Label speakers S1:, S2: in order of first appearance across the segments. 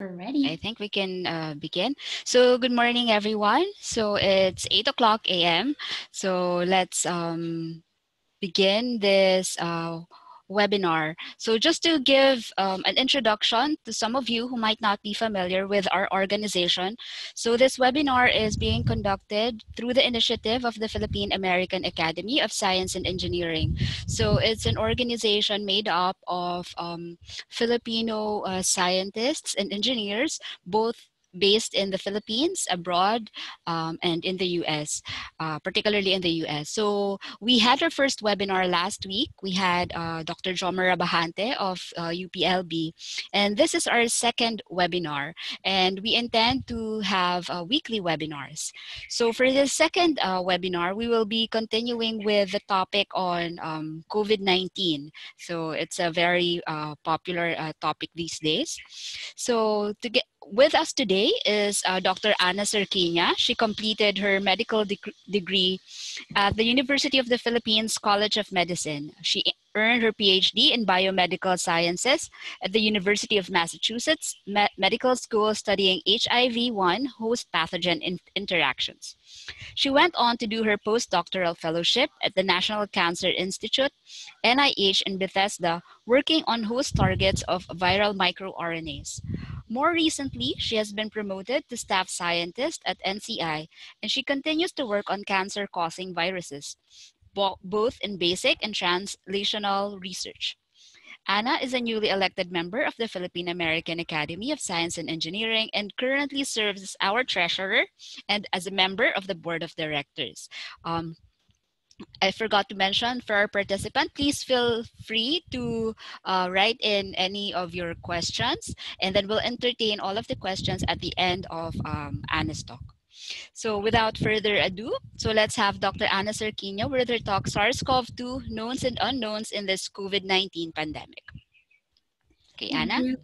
S1: We're ready.
S2: I think we can uh, begin. So, good morning, everyone. So, it's 8 o'clock a.m. So, let's um, begin this uh, webinar. So just to give um, an introduction to some of you who might not be familiar with our organization. So this webinar is being conducted through the initiative of the Philippine American Academy of Science and Engineering. So it's an organization made up of um, Filipino uh, scientists and engineers, both based in the Philippines, abroad, um, and in the US, uh, particularly in the US. So we had our first webinar last week. We had uh, Dr. Jomar Rabahante of uh, UPLB, and this is our second webinar, and we intend to have uh, weekly webinars. So for the second uh, webinar, we will be continuing with the topic on um, COVID-19. So it's a very uh, popular topic these days. So to get with us today is uh, Dr. Anna Cerquina. She completed her medical deg degree at the University of the Philippines College of Medicine. She earned her PhD in biomedical sciences at the University of Massachusetts Me Medical School studying HIV-1 host pathogen in interactions. She went on to do her postdoctoral fellowship at the National Cancer Institute, NIH in Bethesda, working on host targets of viral microRNAs. More recently, she has been promoted to staff scientist at NCI, and she continues to work on cancer-causing viruses, bo both in basic and translational research. Anna is a newly elected member of the Philippine American Academy of Science and Engineering and currently serves as our treasurer and as a member of the board of directors. Um, I forgot to mention for our participant, please feel free to uh, write in any of your questions and then we'll entertain all of the questions at the end of um, Anna's talk. So without further ado, so let's have Dr. Anna Cerquina with her talk SARS-CoV-2 Knowns and Unknowns in this COVID-19 pandemic. Okay,
S1: thank
S2: Anna.
S1: You.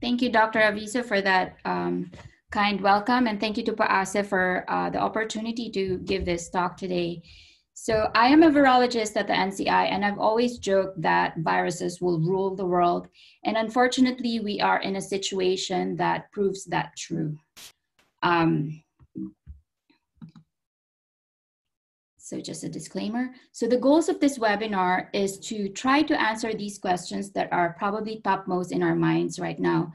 S1: Thank you, Dr. Aviso, for that um, kind welcome. And thank you to Paase for uh, the opportunity to give this talk today. So I am a virologist at the NCI, and I've always joked that viruses will rule the world. And unfortunately, we are in a situation that proves that true. Um, so just a disclaimer. So the goals of this webinar is to try to answer these questions that are probably topmost in our minds right now.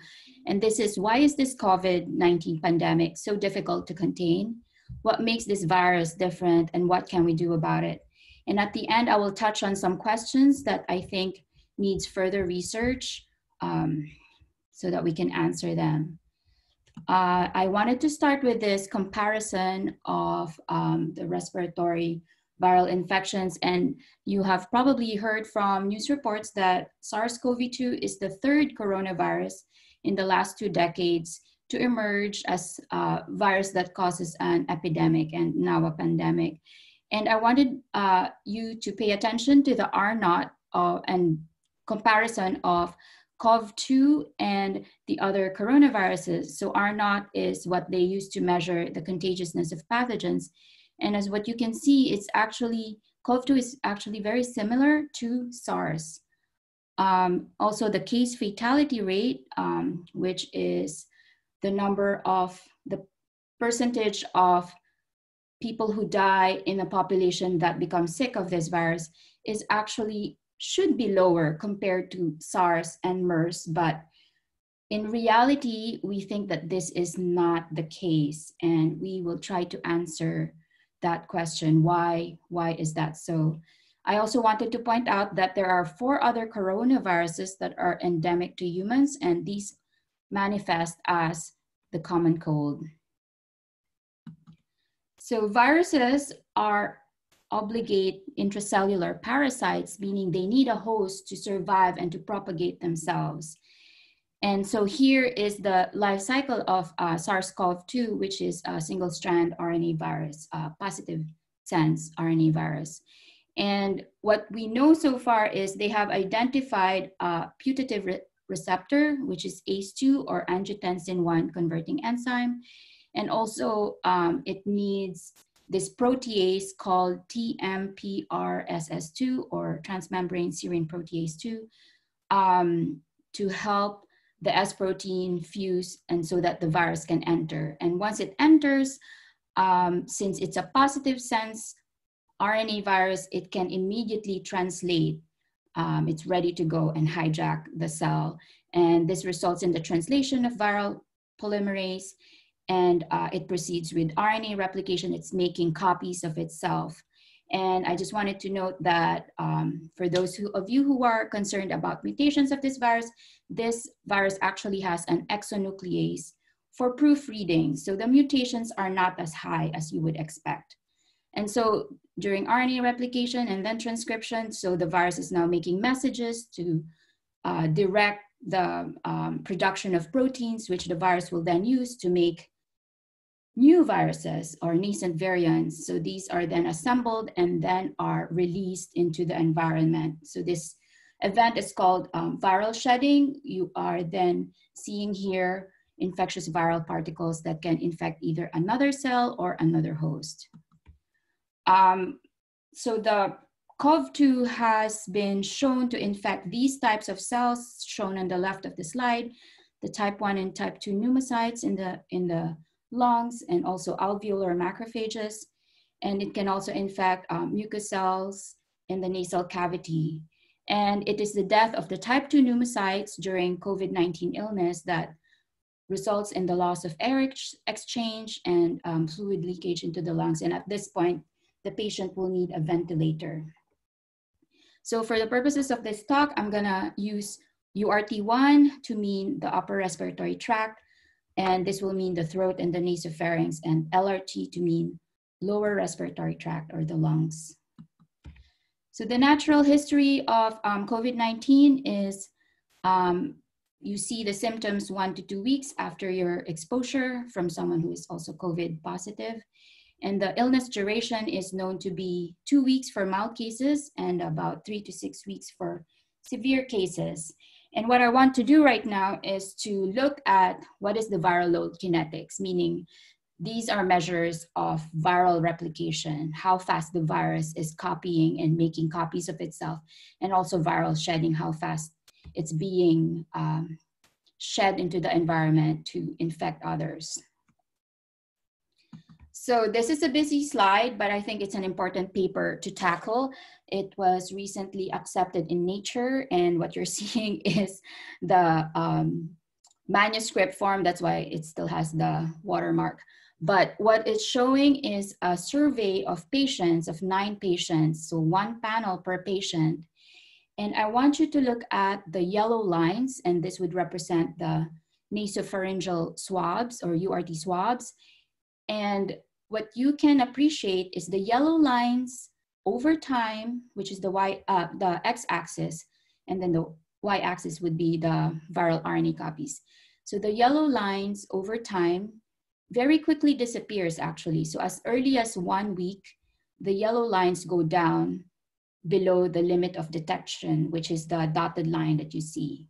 S1: And this is, why is this COVID-19 pandemic so difficult to contain? what makes this virus different and what can we do about it. And at the end, I will touch on some questions that I think needs further research um, so that we can answer them. Uh, I wanted to start with this comparison of um, the respiratory viral infections. And you have probably heard from news reports that SARS-CoV-2 is the third coronavirus in the last two decades to emerge as a virus that causes an epidemic and now a pandemic. And I wanted uh, you to pay attention to the R naught uh, and comparison of COV2 and the other coronaviruses. So R naught is what they use to measure the contagiousness of pathogens. And as what you can see, it's actually, COV2 is actually very similar to SARS. Um, also the case fatality rate, um, which is the number of the percentage of people who die in a population that become sick of this virus is actually should be lower compared to SARS and MERS, but in reality, we think that this is not the case, and we will try to answer that question. Why, why is that so? I also wanted to point out that there are four other coronaviruses that are endemic to humans, and these manifest as the common cold. So viruses are obligate intracellular parasites, meaning they need a host to survive and to propagate themselves. And so here is the life cycle of uh, SARS-CoV-2, which is a single-strand RNA virus, uh, positive sense RNA virus. And what we know so far is they have identified a putative re receptor, which is ACE2 or angiotensin 1 converting enzyme. And also um, it needs this protease called TMPRSS2 or transmembrane serine protease 2 um, to help the S protein fuse and so that the virus can enter. And once it enters, um, since it's a positive sense RNA virus, it can immediately translate. Um, it's ready to go and hijack the cell. And this results in the translation of viral polymerase and uh, it proceeds with RNA replication. It's making copies of itself. And I just wanted to note that um, for those who, of you who are concerned about mutations of this virus, this virus actually has an exonuclease for proofreading. So the mutations are not as high as you would expect. And so during RNA replication and then transcription, so the virus is now making messages to uh, direct the um, production of proteins, which the virus will then use to make new viruses or nascent variants. So these are then assembled and then are released into the environment. So this event is called um, viral shedding. You are then seeing here infectious viral particles that can infect either another cell or another host. Um, so the COV2 has been shown to infect these types of cells shown on the left of the slide, the type 1 and type 2 pneumocytes in the, in the lungs and also alveolar macrophages. And it can also infect um, mucous cells in the nasal cavity. And it is the death of the type 2 pneumocytes during COVID-19 illness that results in the loss of air ex exchange and um, fluid leakage into the lungs. And at this point, the patient will need a ventilator. So for the purposes of this talk, I'm gonna use URT1 to mean the upper respiratory tract, and this will mean the throat and the nasopharynx, and LRT to mean lower respiratory tract or the lungs. So the natural history of um, COVID-19 is um, you see the symptoms one to two weeks after your exposure from someone who is also COVID positive. And the illness duration is known to be two weeks for mild cases and about three to six weeks for severe cases. And what I want to do right now is to look at what is the viral load kinetics, meaning these are measures of viral replication, how fast the virus is copying and making copies of itself, and also viral shedding, how fast it's being um, shed into the environment to infect others. So this is a busy slide, but I think it's an important paper to tackle. It was recently accepted in Nature, and what you're seeing is the um, manuscript form. That's why it still has the watermark. But what it's showing is a survey of patients, of nine patients, so one panel per patient. And I want you to look at the yellow lines, and this would represent the nasopharyngeal swabs or URT swabs. And what you can appreciate is the yellow lines over time, which is the y, uh, the x-axis, and then the y-axis would be the viral RNA copies. So the yellow lines over time very quickly disappears actually. So as early as one week, the yellow lines go down below the limit of detection, which is the dotted line that you see.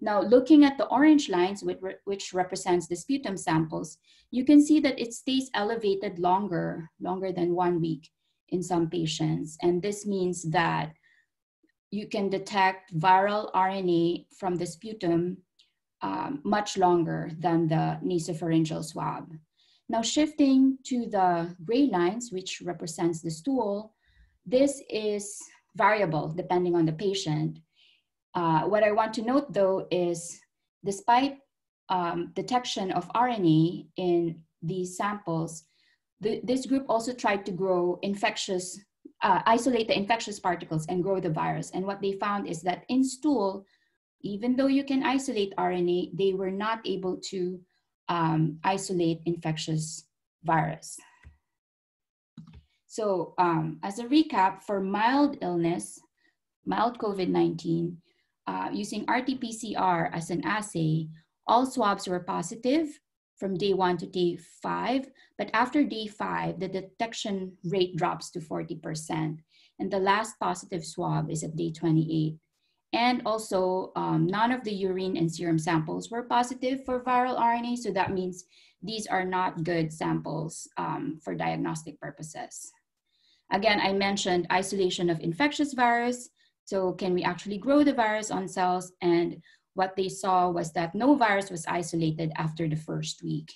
S1: Now, looking at the orange lines, which, represents the sputum samples, you can see that it stays elevated longer, longer than one week in some patients. And this means that you can detect viral RNA from the sputum um, much longer than the nasopharyngeal swab. Now shifting to the gray lines, which represents the stool, this is variable depending on the patient. Uh, what I want to note though is despite um, detection of RNA in these samples, this group also tried to grow infectious, uh, isolate the infectious particles and grow the virus. And what they found is that in stool, even though you can isolate RNA, they were not able to um, isolate infectious virus. So um, as a recap, for mild illness, mild COVID-19, uh, using RT-PCR as an assay, all swabs were positive from day one to day five, but after day five, the detection rate drops to 40%. And the last positive swab is at day 28. And also, um, none of the urine and serum samples were positive for viral RNA, so that means these are not good samples um, for diagnostic purposes. Again, I mentioned isolation of infectious virus, so can we actually grow the virus on cells? And what they saw was that no virus was isolated after the first week.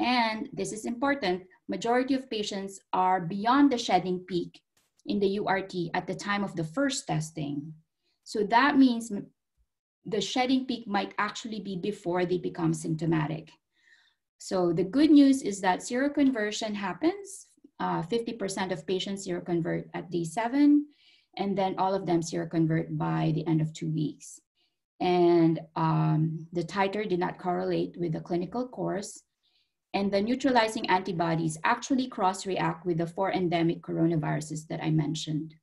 S1: And this is important, majority of patients are beyond the shedding peak in the URT at the time of the first testing. So that means the shedding peak might actually be before they become symptomatic. So the good news is that seroconversion happens. 50% uh, of patients seroconvert at day seven, and then all of them seroconvert by the end of two weeks. And um, the titer did not correlate with the clinical course. And the neutralizing antibodies actually cross-react with the four endemic coronaviruses that I mentioned.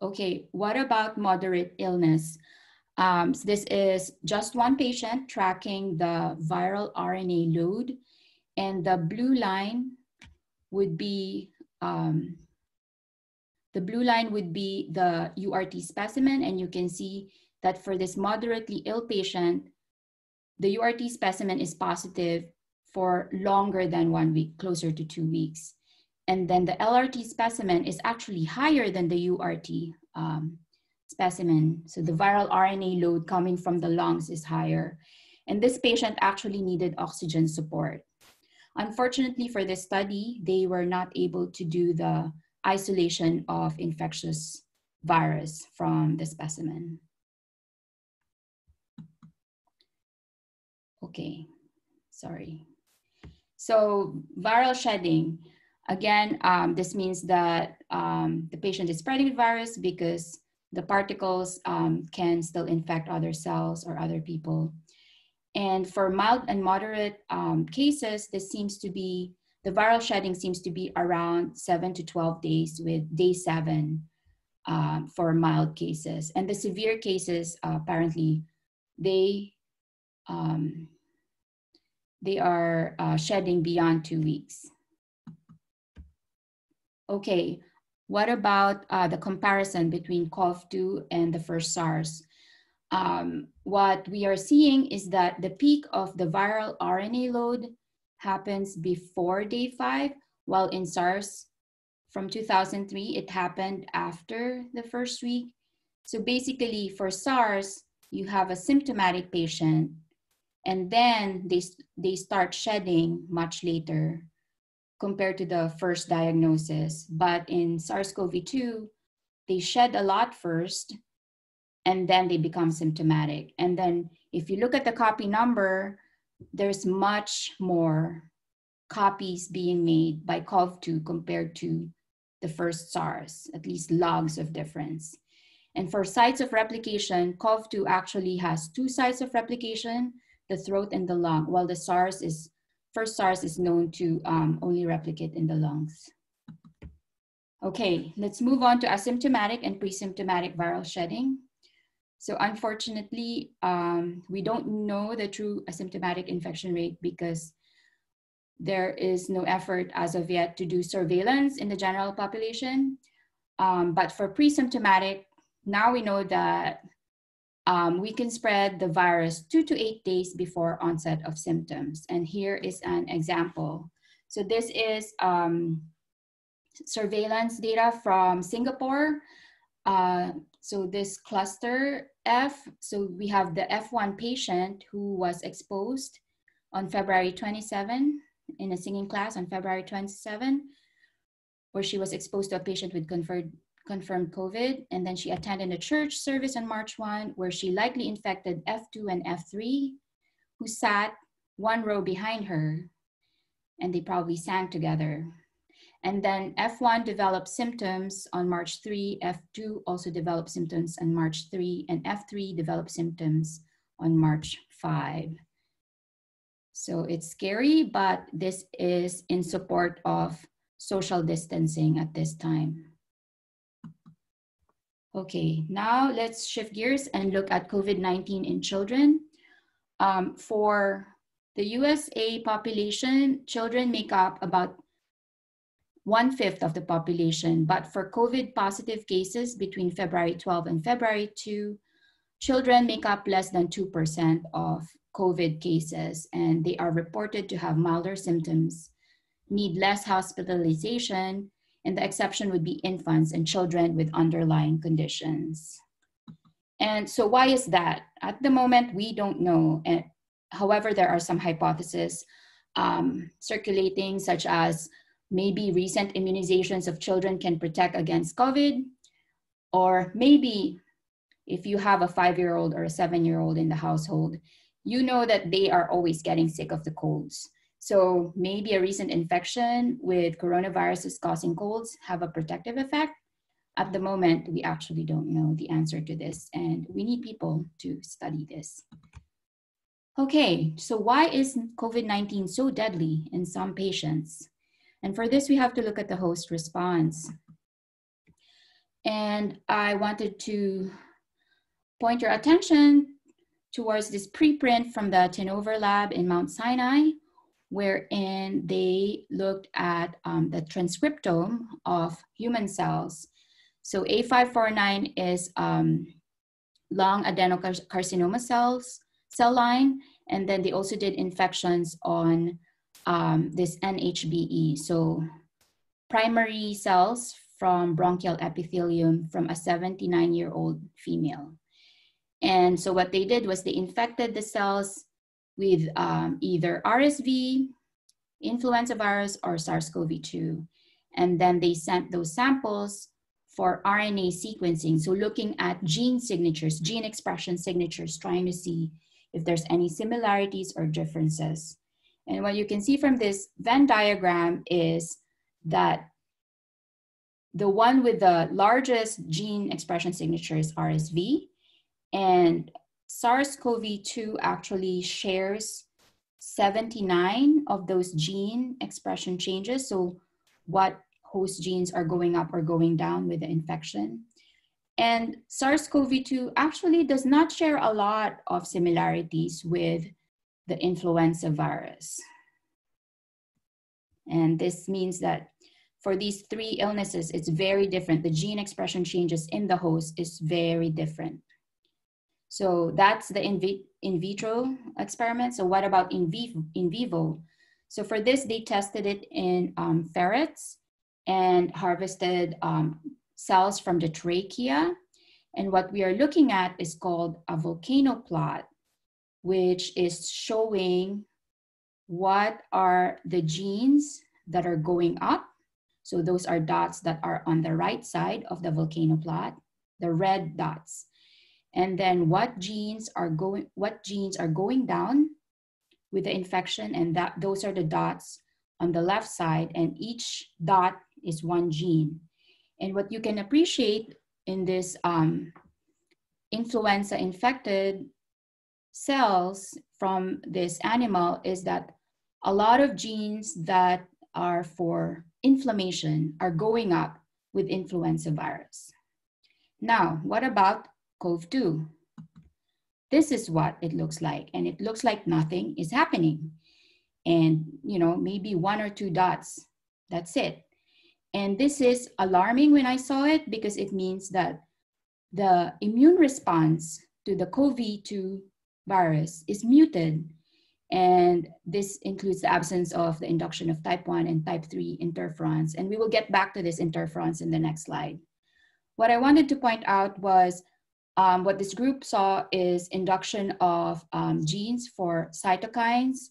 S1: Okay, what about moderate illness? Um, so this is just one patient tracking the viral RNA load, and the blue line would be um, the blue line would be the URT specimen, and you can see that for this moderately ill patient, the URT specimen is positive for longer than one week, closer to two weeks. And then the LRT specimen is actually higher than the URT um, specimen. So the viral RNA load coming from the lungs is higher. And this patient actually needed oxygen support. Unfortunately for this study, they were not able to do the isolation of infectious virus from the specimen. Okay, sorry. So viral shedding, again, um, this means that um, the patient is spreading the virus because the particles um, can still infect other cells or other people. And for mild and moderate um, cases, this seems to be, the viral shedding seems to be around seven to 12 days with day seven um, for mild cases. And the severe cases, uh, apparently, they um, they are uh, shedding beyond two weeks. Okay, what about uh, the comparison between COV2 and the first SARS? Um, what we are seeing is that the peak of the viral RNA load happens before day five, while in SARS from 2003, it happened after the first week. So basically for SARS, you have a symptomatic patient and then they, they start shedding much later compared to the first diagnosis. But in SARS-CoV-2, they shed a lot first and then they become symptomatic. And then if you look at the copy number, there's much more copies being made by COV2 compared to the first SARS, at least logs of difference. And for sites of replication, COV2 actually has two sites of replication, the throat and the lung, while the SARS is, first SARS is known to um, only replicate in the lungs. Okay, let's move on to asymptomatic and pre-symptomatic viral shedding. So unfortunately, um, we don't know the true asymptomatic infection rate because there is no effort as of yet to do surveillance in the general population. Um, but for pre-symptomatic, now we know that um, we can spread the virus two to eight days before onset of symptoms. And here is an example. So this is um, surveillance data from Singapore. Uh, so this cluster F, so we have the F1 patient who was exposed on February 27 in a singing class on February 27, where she was exposed to a patient with confirmed confirmed COVID. And then she attended a church service on March 1 where she likely infected F2 and F3, who sat one row behind her, and they probably sang together. And then F1 developed symptoms on March 3, F2 also developed symptoms on March 3, and F3 developed symptoms on March 5. So it's scary, but this is in support of social distancing at this time. Okay, now let's shift gears and look at COVID-19 in children. Um, for the USA population, children make up about one fifth of the population, but for COVID positive cases between February 12 and February 2, children make up less than 2% of COVID cases, and they are reported to have milder symptoms, need less hospitalization, and the exception would be infants and children with underlying conditions. And so why is that? At the moment, we don't know. And however, there are some hypotheses um, circulating, such as maybe recent immunizations of children can protect against COVID, or maybe if you have a five-year-old or a seven-year-old in the household, you know that they are always getting sick of the colds. So maybe a recent infection with coronaviruses causing colds have a protective effect. At the moment, we actually don't know the answer to this, and we need people to study this. Okay, so why is COVID-19 so deadly in some patients? And for this, we have to look at the host response. And I wanted to point your attention towards this preprint from the Tinover lab in Mount Sinai, wherein they looked at um, the transcriptome of human cells. So A549 is um, lung adenocarcinoma cells, cell line, and then they also did infections on um, this NHBE. So primary cells from bronchial epithelium from a 79 year old female. And so what they did was they infected the cells with um, either RSV, influenza virus, or SARS-CoV-2. And then they sent those samples for RNA sequencing. So looking at gene signatures, gene expression signatures, trying to see if there's any similarities or differences. And what you can see from this Venn diagram is that the one with the largest gene expression signature is RSV, and SARS-CoV-2 actually shares 79 of those gene expression changes. So what host genes are going up or going down with the infection. And SARS-CoV-2 actually does not share a lot of similarities with the influenza virus. And this means that for these three illnesses, it's very different. The gene expression changes in the host is very different. So that's the in, vi in vitro experiment. So what about in, vivo? in vivo? So for this, they tested it in um, ferrets and harvested um, cells from the trachea. And what we are looking at is called a volcano plot, which is showing what are the genes that are going up. So those are dots that are on the right side of the volcano plot, the red dots and then what genes are going what genes are going down with the infection and that those are the dots on the left side and each dot is one gene and what you can appreciate in this um, influenza infected cells from this animal is that a lot of genes that are for inflammation are going up with influenza virus. Now, what about COV2. This is what it looks like. And it looks like nothing is happening. And, you know, maybe one or two dots, that's it. And this is alarming when I saw it because it means that the immune response to the CoV2 virus is muted. And this includes the absence of the induction of type 1 and type 3 interferons. And we will get back to this interferons in the next slide. What I wanted to point out was um, what this group saw is induction of um, genes for cytokines,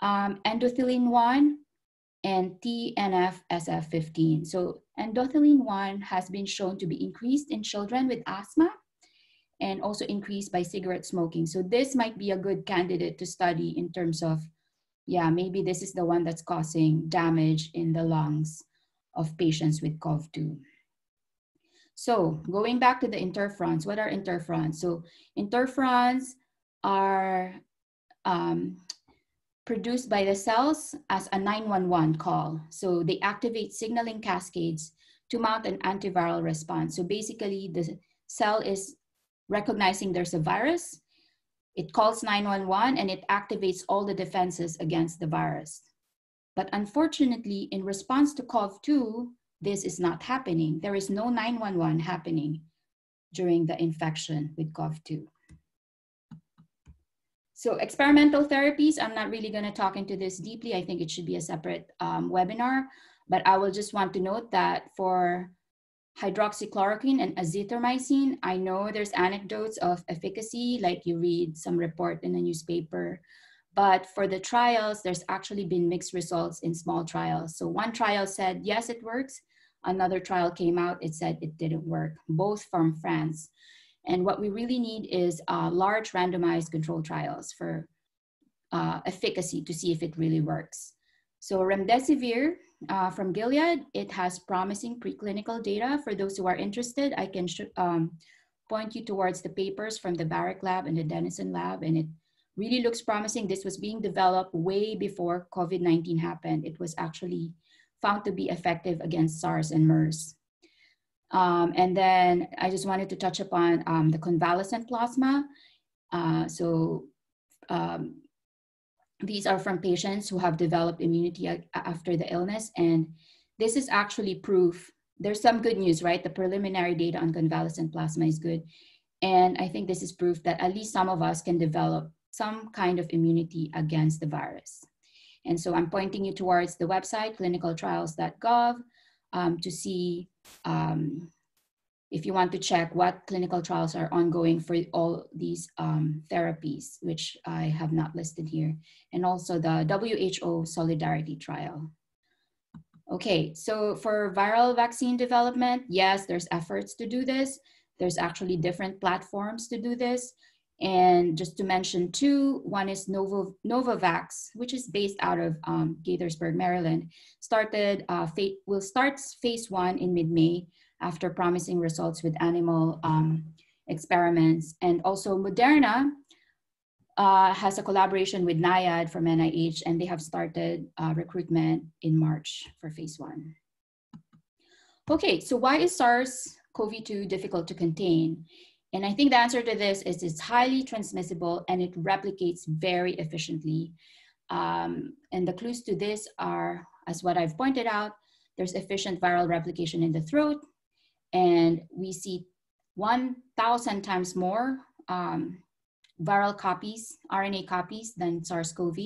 S1: um, endothelin-1, and TNF-SF15. So endothelin-1 has been shown to be increased in children with asthma and also increased by cigarette smoking. So this might be a good candidate to study in terms of, yeah, maybe this is the one that's causing damage in the lungs of patients with COV2. So going back to the interferons, what are interferons? So interferons are um, produced by the cells as a 911 call. So they activate signaling cascades to mount an antiviral response. So basically the cell is recognizing there's a virus, it calls 911 and it activates all the defenses against the virus. But unfortunately, in response to COV2, this is not happening. There is no 911 happening during the infection with COV2. So experimental therapies, I'm not really gonna talk into this deeply. I think it should be a separate um, webinar. But I will just want to note that for hydroxychloroquine and azithromycin, I know there's anecdotes of efficacy, like you read some report in a newspaper. But for the trials, there's actually been mixed results in small trials. So one trial said, yes, it works. Another trial came out, it said it didn't work, both from France. And what we really need is uh, large randomized control trials for uh, efficacy to see if it really works. So remdesivir uh, from Gilead, it has promising preclinical data. For those who are interested, I can um, point you towards the papers from the Barrick lab and the Denison lab, and it really looks promising. This was being developed way before COVID-19 happened. It was actually found to be effective against SARS and MERS. Um, and then I just wanted to touch upon um, the convalescent plasma. Uh, so um, these are from patients who have developed immunity after the illness. And this is actually proof. There's some good news, right? The preliminary data on convalescent plasma is good. And I think this is proof that at least some of us can develop some kind of immunity against the virus. And so I'm pointing you towards the website, clinicaltrials.gov, um, to see um, if you want to check what clinical trials are ongoing for all these um, therapies, which I have not listed here, and also the WHO Solidarity Trial. Okay, so for viral vaccine development, yes, there's efforts to do this. There's actually different platforms to do this. And just to mention two, one is Novo, Novavax, which is based out of um, Gaithersburg, Maryland, started, uh, will start phase one in mid-May after promising results with animal um, experiments. And also Moderna uh, has a collaboration with NIAID from NIH, and they have started uh, recruitment in March for phase one. Okay, so why is SARS-CoV-2 difficult to contain? And I think the answer to this is it's highly transmissible and it replicates very efficiently. Um, and the clues to this are, as what I've pointed out, there's efficient viral replication in the throat, and we see 1,000 times more um, viral copies, RNA copies than SARS-CoV.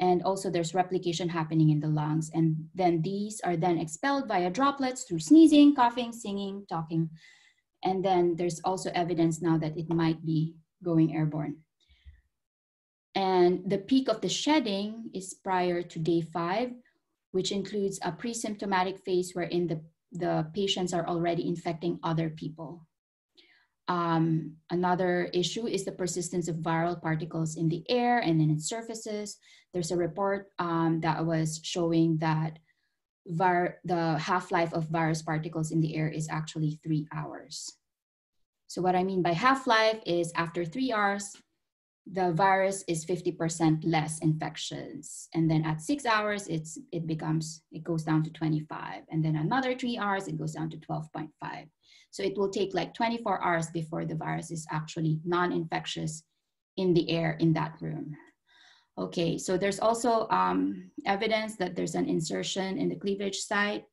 S1: And also there's replication happening in the lungs. And then these are then expelled via droplets through sneezing, coughing, singing, talking, and then there's also evidence now that it might be going airborne. And the peak of the shedding is prior to day five, which includes a pre-symptomatic phase wherein the, the patients are already infecting other people. Um, another issue is the persistence of viral particles in the air and in its surfaces. There's a report um, that was showing that the half-life of virus particles in the air is actually three hours. So what I mean by half-life is after three hours, the virus is 50% less infections. And then at six hours, it's, it becomes, it goes down to 25. And then another three hours, it goes down to 12.5. So it will take like 24 hours before the virus is actually non-infectious in the air in that room. Okay, so there's also um, evidence that there's an insertion in the cleavage site,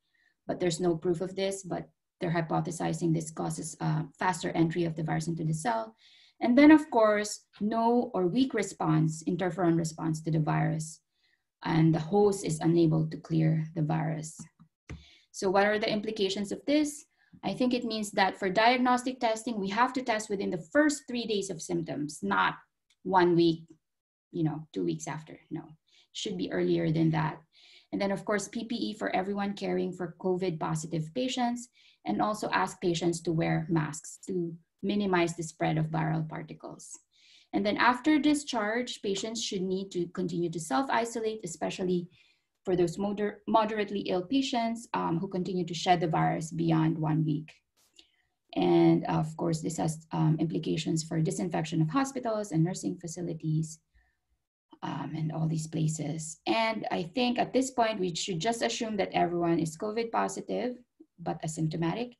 S1: but there's no proof of this, but they're hypothesizing this causes a faster entry of the virus into the cell. And then of course, no or weak response, interferon response to the virus. And the host is unable to clear the virus. So what are the implications of this? I think it means that for diagnostic testing, we have to test within the first three days of symptoms, not one week you know, two weeks after. No, should be earlier than that. And then of course, PPE for everyone caring for COVID positive patients and also ask patients to wear masks to minimize the spread of viral particles. And then after discharge, patients should need to continue to self-isolate, especially for those moder moderately ill patients um, who continue to shed the virus beyond one week. And of course, this has um, implications for disinfection of hospitals and nursing facilities, um, and all these places. And I think at this point, we should just assume that everyone is COVID positive, but asymptomatic,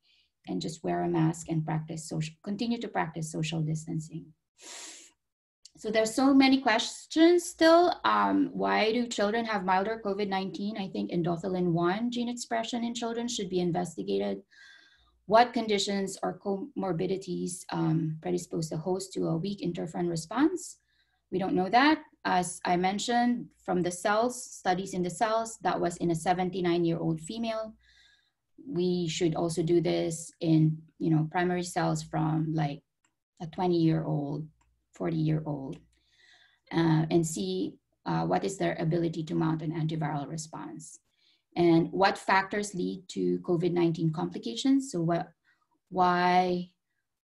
S1: and just wear a mask and practice social, continue to practice social distancing. So there's so many questions still. Um, why do children have milder COVID-19? I think endothelin 1 gene expression in children should be investigated. What conditions or comorbidities um, predispose the host to a weak interferon response? We don't know that. As I mentioned, from the cells, studies in the cells, that was in a 79 year old female. We should also do this in, you know, primary cells from like a 20 year old, 40 year old, uh, and see uh, what is their ability to mount an antiviral response and what factors lead to COVID-19 complications. So what, why,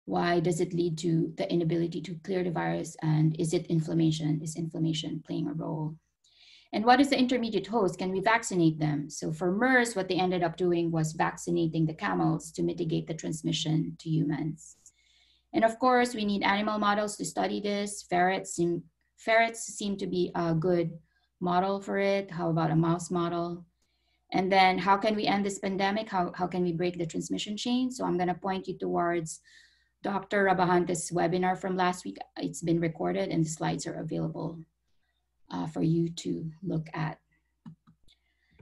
S1: why does it lead to the inability to clear the virus? And is it inflammation? Is inflammation playing a role? And what is the intermediate host? Can we vaccinate them? So for MERS, what they ended up doing was vaccinating the camels to mitigate the transmission to humans. And of course, we need animal models to study this. Ferrets seem, ferrets seem to be a good model for it. How about a mouse model? And then how can we end this pandemic? How, how can we break the transmission chain? So I'm gonna point you towards Dr. Rabajante's webinar from last week. It's been recorded and the slides are available uh, for you to look at.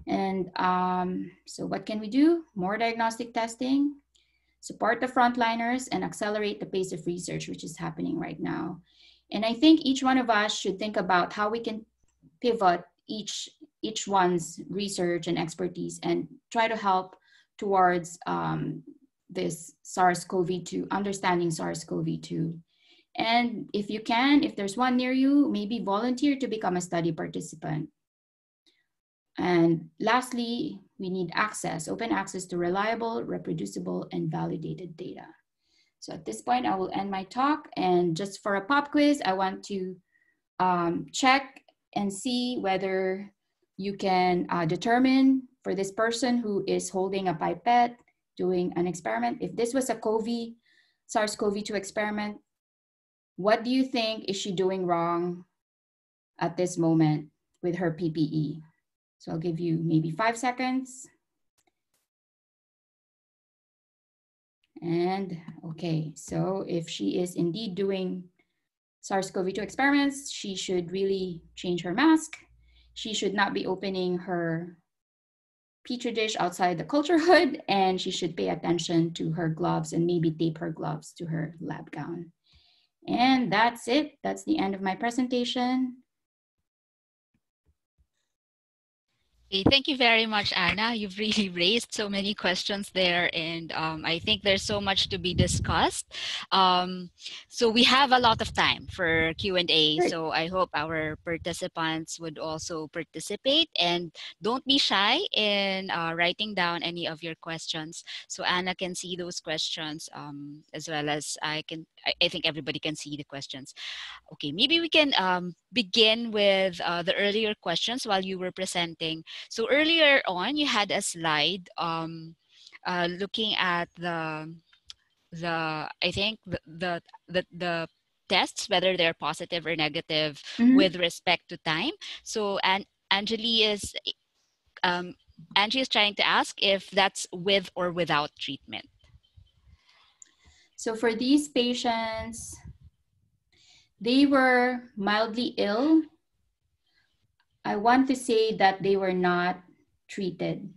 S1: And um, so what can we do? More diagnostic testing, support the frontliners and accelerate the pace of research, which is happening right now. And I think each one of us should think about how we can pivot each each one's research and expertise and try to help towards um, this SARS-CoV-2, understanding SARS-CoV-2. And if you can, if there's one near you, maybe volunteer to become a study participant. And lastly, we need access, open access to reliable, reproducible, and validated data. So at this point, I will end my talk. And just for a pop quiz, I want to um, check and see whether you can uh, determine for this person who is holding a pipette, doing an experiment, if this was a COVID, SARS-CoV-2 experiment, what do you think is she doing wrong at this moment with her PPE? So I'll give you maybe five seconds. And okay, so if she is indeed doing SARS-CoV-2 experiments, she should really change her mask. She should not be opening her petri dish outside the culture hood, and she should pay attention to her gloves and maybe tape her gloves to her lab gown. And that's it. That's the end of my presentation.
S2: Thank you very much, Anna. You've really raised so many questions there, and um, I think there's so much to be discussed. Um, so we have a lot of time for Q&A, so I hope our participants would also participate, and don't be shy in uh, writing down any of your questions, so Anna can see those questions um, as well as I can, I, I, think everybody can see the questions. Okay, maybe we can um, begin with uh, the earlier questions while you were presenting. So earlier on, you had a slide um, uh, looking at the the I think the the the, the tests whether they're positive or negative mm-hmm. with respect to time. So and Angeli is um, Angie is trying to ask if that's with or without treatment.
S1: So for these patients, they were mildly ill I want to say that they were not treated.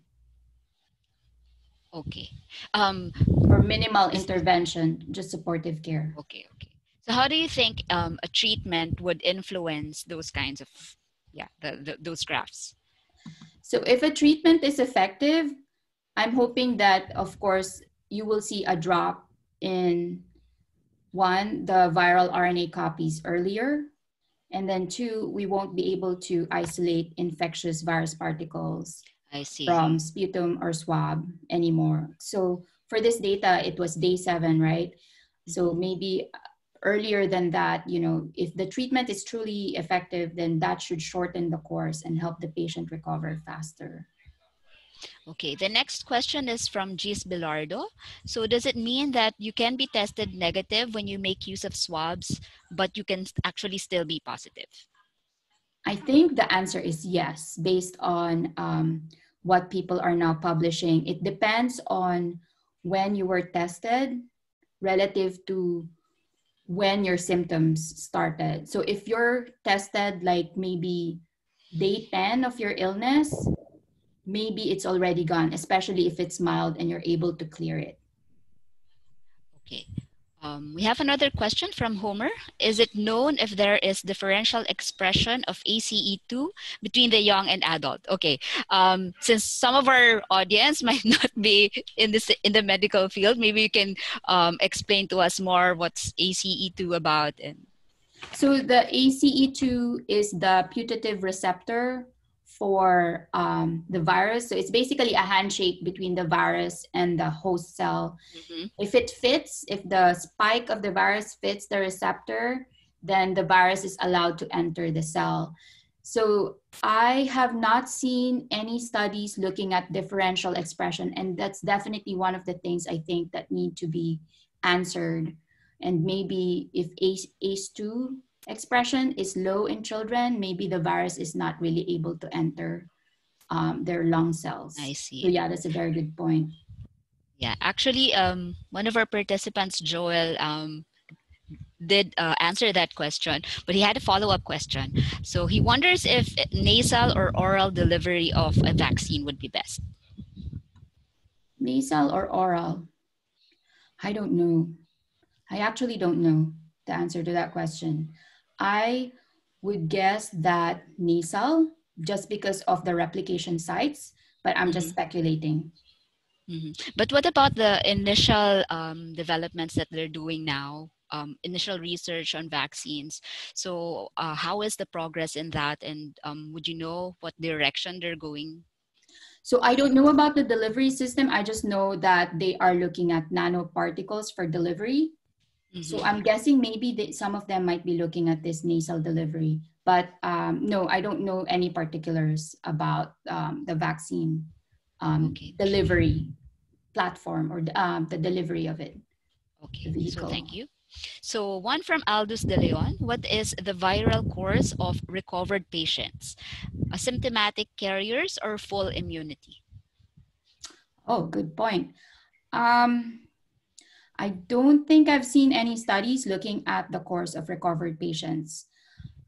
S2: Okay. Um,
S1: or minimal intervention, just supportive care.
S2: Okay, okay. So how do you think um, a treatment would influence those kinds of, yeah, the, the, those graphs?
S1: So if a treatment is effective, I'm hoping that, of course, you will see a drop in one, the viral RNA copies earlier, and then two, we won't be able to isolate infectious virus particles from sputum or swab anymore. So for this data, it was day seven, right? So maybe earlier than that, you know, if the treatment is truly effective, then that should shorten the course and help the patient recover faster.
S2: Okay, the next question is from Gis Bilardo. So does it mean that you can be tested negative when you make use of swabs, but you can actually still be positive?
S1: I think the answer is yes, based on um, what people are now publishing. It depends on when you were tested relative to when your symptoms started. So if you're tested like maybe day 10 of your illness, maybe it's already gone, especially if it's mild and you're able to clear it.
S2: Okay. Um, we have another question from Homer. Is it known if there is differential expression of ACE2 between the young and adult? Okay, um, since some of our audience might not be in this in the medical field, maybe you can um, explain to us more what's ACE2 about. And
S1: so the ACE2 is the putative receptor for um, the virus. So it's basically a handshake between the virus and the host cell. Mm-hmm. If it fits, if the spike of the virus fits the receptor, then the virus is allowed to enter the cell. So I have not seen any studies looking at differential expression, and that's definitely one of the things I think that need to be answered. And maybe if ACE, ACE2 expression is low in children, maybe the virus is not really able to enter um, their lung cells.
S2: I see.
S1: So yeah, that's a very good point.
S2: Yeah, actually, um, one of our participants, Joel, um, did uh, answer that question, but he had a follow-up question. So he wonders if nasal or oral delivery of a vaccine would be best.
S1: Nasal or oral? I don't know. I actually don't know the answer to that question. I would guess that nasal just because of the replication sites, but I'm just mm-hmm. speculating.
S2: Mm-hmm. But what about the initial um, developments that they're doing now? Um, initial research on vaccines. So, uh, how is the progress in that? And um, would you know what direction they're going?
S1: So, I don't know about the delivery system. I just know that they are looking at nanoparticles for delivery. Mm-hmm. So I'm guessing maybe they, some of them might be looking at this nasal delivery, but um, no, I don't know any particulars about um, the vaccine um, okay. delivery platform or the, um, the delivery of it.
S2: Okay, so thank you. So one from Aldous De Leon, what is the viral course of recovered patients? Asymptomatic carriers or full immunity?
S1: Oh, good point. Um, I don't think I've seen any studies looking at the course of recovered patients.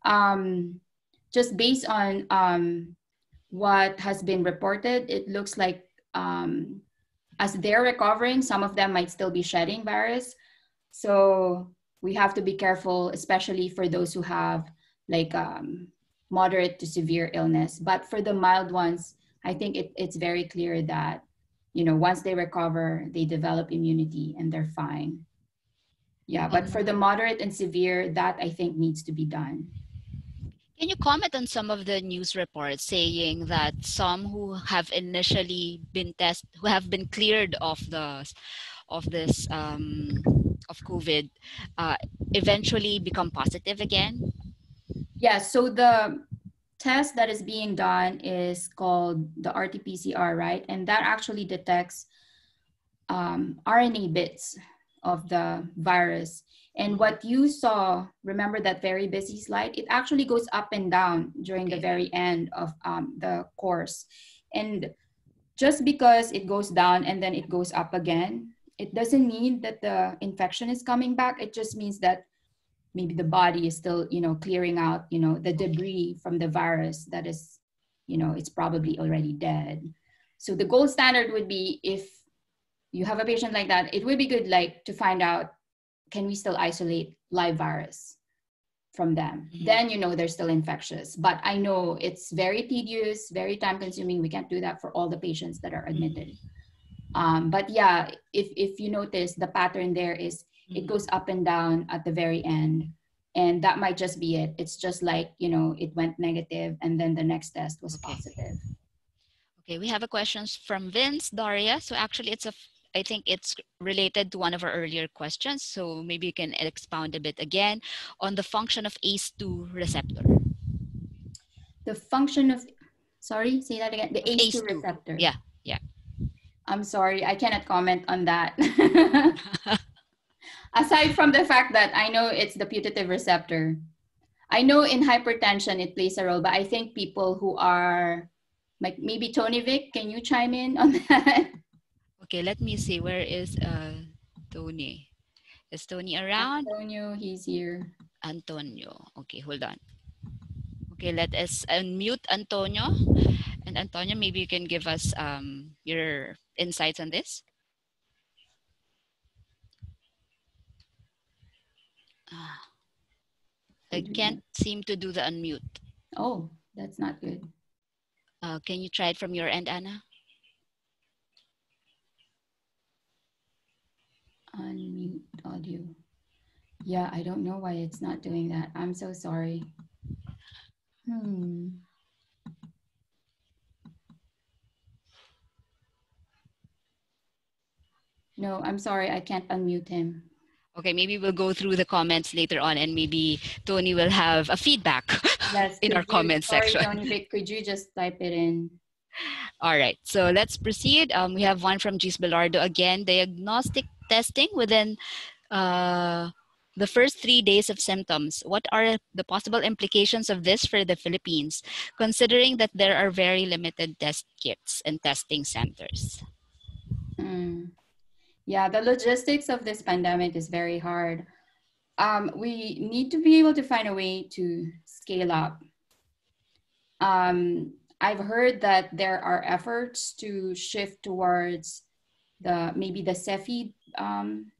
S1: Um, just based on um, what has been reported, it looks like um, as they're recovering, some of them might still be shedding virus. So we have to be careful, especially for those who have like um, moderate to severe illness. But for the mild ones, I think it, it's very clear that you know once they recover they develop immunity and they're fine. Yeah but for the moderate and severe that i think needs to be done.
S2: Can you comment on some of the news reports saying that some who have initially been tested who have been cleared of the of this um, of covid uh, eventually become positive again?
S1: Yeah so the test that is being done is called the RT-PCR, right? And that actually detects um, RNA bits of the virus. And what you saw, remember that very busy slide, it actually goes up and down during the very end of um, the course. And just because it goes down and then it goes up again, it doesn't mean that the infection is coming back. It just means that maybe the body is still you know clearing out you know the debris from the virus that is you know it's probably already dead. So the gold standard would be if you have a patient like that it would be good like to find out can we still isolate live virus from them? Mm-hmm. then you know they're still infectious. But i know it's very tedious very time consuming we can't do that for all the patients that are admitted. Mm-hmm. um, but yeah if if you notice the pattern there is it mm-hmm. goes up and down at the very end and that might just be it it's just like you know it went negative and then the next test was okay. positive
S2: okay we have a question from vince daria so actually it's a I think it's related to one of our earlier questions, so maybe you can expound a bit again on the function of ACE2 receptor.
S1: The function of, sorry, say that again. The ACE2, ACE2. receptor.
S2: Yeah, yeah.
S1: I'm sorry, I cannot comment on that. aside from the fact that I know it's the putative receptor, I know in hypertension it plays a role, but I think people who are like maybe Tony Vic, can you chime in on that?
S2: Okay, let me see. Where is uh, Tony? Is Tony around?
S1: Antonio, he's here.
S2: Antonio. Okay, hold on. Okay, let us unmute Antonio. And Antonio, maybe you can give us um, your insights on this. Ah. I can't seem to do the unmute.
S1: Oh, that's not good.
S2: Uh, can you try it from your end, Anna?
S1: Unmute audio. Yeah, I don't know why it's not doing that. I'm so sorry. Hmm. No, I'm sorry. I can't unmute him.
S2: Okay, maybe we'll go through the comments later on and maybe Tony will have a feedback
S1: Yes,
S2: in our
S1: you-
S2: comment
S1: sorry,
S2: section.
S1: Tony, but could you just type it in?
S2: All right, so let's proceed. Um, we have one from Gis Belardo again. Diagnostic testing within uh, the first three days of symptoms. What are the possible implications of this for the Philippines, considering that there are very limited test kits and testing centers?
S1: Mm. Yeah, the logistics of this pandemic is very hard. Um, we need to be able to find a way to scale up. Um, I've heard that there are efforts to shift towards the maybe the Cepheid um,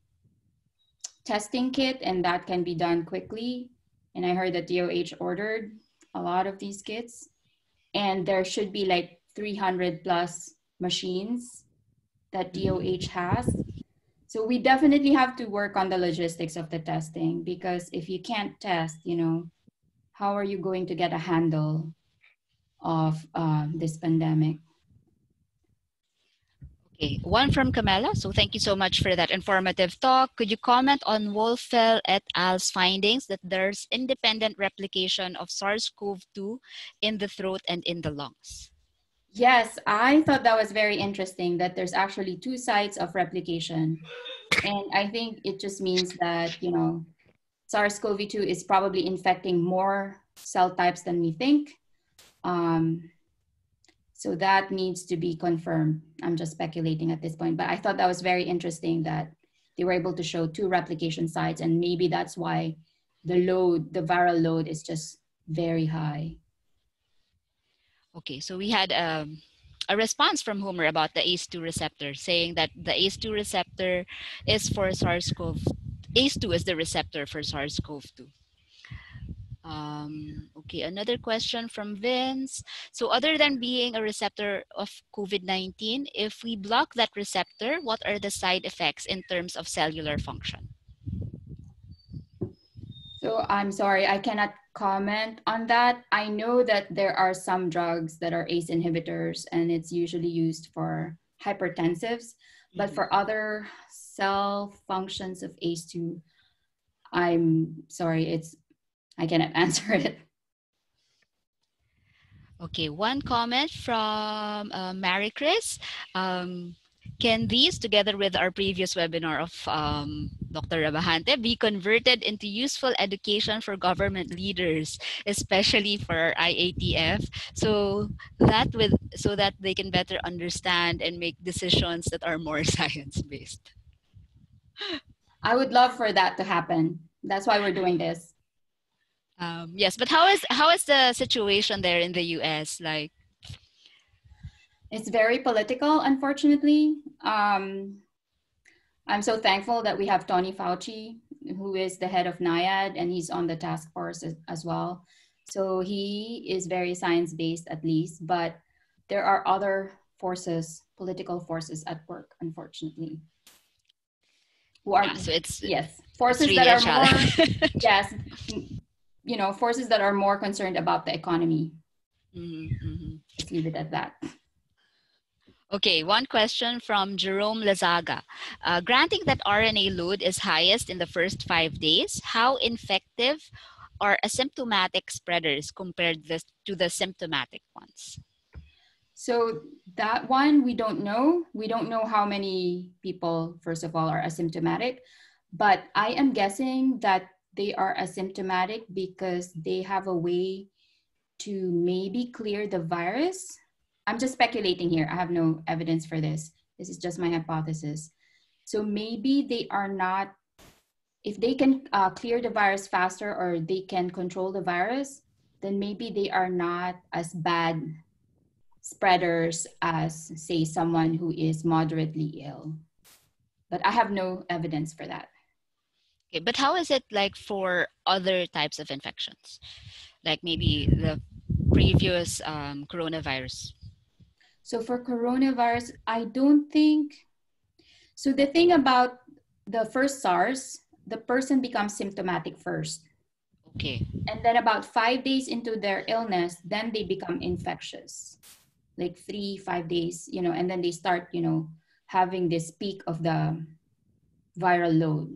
S1: testing kit, and that can be done quickly. And I heard that DOH ordered a lot of these kits, and there should be like 300 plus machines that DOH has. So we definitely have to work on the logistics of the testing because if you can't test, you know, how are you going to get a handle of uh, this pandemic?
S2: Okay, one from Camela. So thank you so much for that informative talk. Could you comment on Wolfell et al.'s findings that there's independent replication of SARS-CoV-2 in the throat and in the lungs?
S1: Yes, I thought that was very interesting that there's actually two sites of replication. And I think it just means that, you know, SARS-CoV-2 is probably infecting more cell types than we think. Um, so that needs to be confirmed. I'm just speculating at this point, but I thought that was very interesting that they were able to show two replication sites and maybe that's why the load, the viral load is just very high.
S2: Okay, so we had um, a response from Homer about the ACE2 receptor, saying that the ACE2 receptor is for SARS-CoV. ACE2 is the receptor for SARS-CoV-2. Um, okay, another question from Vince. So other than being a receptor of COVID-19, if we block that receptor, what are the side effects in terms of cellular function?
S1: So I'm sorry, I cannot comment on that. I know that there are some drugs that are ACE inhibitors and it's usually used for hypertensives, but
S2: Mhm.
S1: for other cell functions of ACE2, I'm sorry, it's I cannot answer it.
S2: Okay, one comment from uh, Mary Chris. Um, can these, together with our previous webinar of um, Dr. Rabahante, be converted into useful education for government leaders, especially for our IATF, so that with so that they can better understand and make decisions that are more science-based?
S1: I would love for that to happen. That's why we're doing this.
S2: Um, yes, but how is how is the situation there in the U.S. like?
S1: It's very political, unfortunately. Um, I'm so thankful that we have Tony Fauci, who is the head of NIAID, and he's on the task force as, as well. So he is very science based, at least, but there are other forces, political forces at work, unfortunately. Who are,
S2: Yeah, so it's
S1: yes,
S2: it's
S1: forces
S2: really
S1: that are more, yes, you know, forces that are more concerned about the economy.
S2: Mhm, mhm.
S1: Let's leave it at that.
S2: Okay, one question from Jerome Lazaga. Uh, granting that RNA load is highest in the first five days, how infective are asymptomatic spreaders compared this, to the symptomatic ones?
S1: So that one, we don't know. We don't know how many people, first of all, are asymptomatic, but I am guessing that they are asymptomatic because they have a way to maybe clear the virus. I'm just speculating here. I have no evidence for this. This is just my hypothesis. So maybe they are not, if they can uh, clear the virus faster or they can control the virus, then maybe they are not as bad spreaders as, say, someone who is moderately ill. But I have no evidence for that.
S2: Okay, but how is it like for other types of infections? Like maybe the previous um, coronavirus?
S1: So for coronavirus, I don't think. So the thing about the first SARS, the person becomes symptomatic first.
S2: Okay.
S1: And then about five days into their illness, then they become infectious. Like three, five days, you know, and then they start, you know, having this peak of the viral load.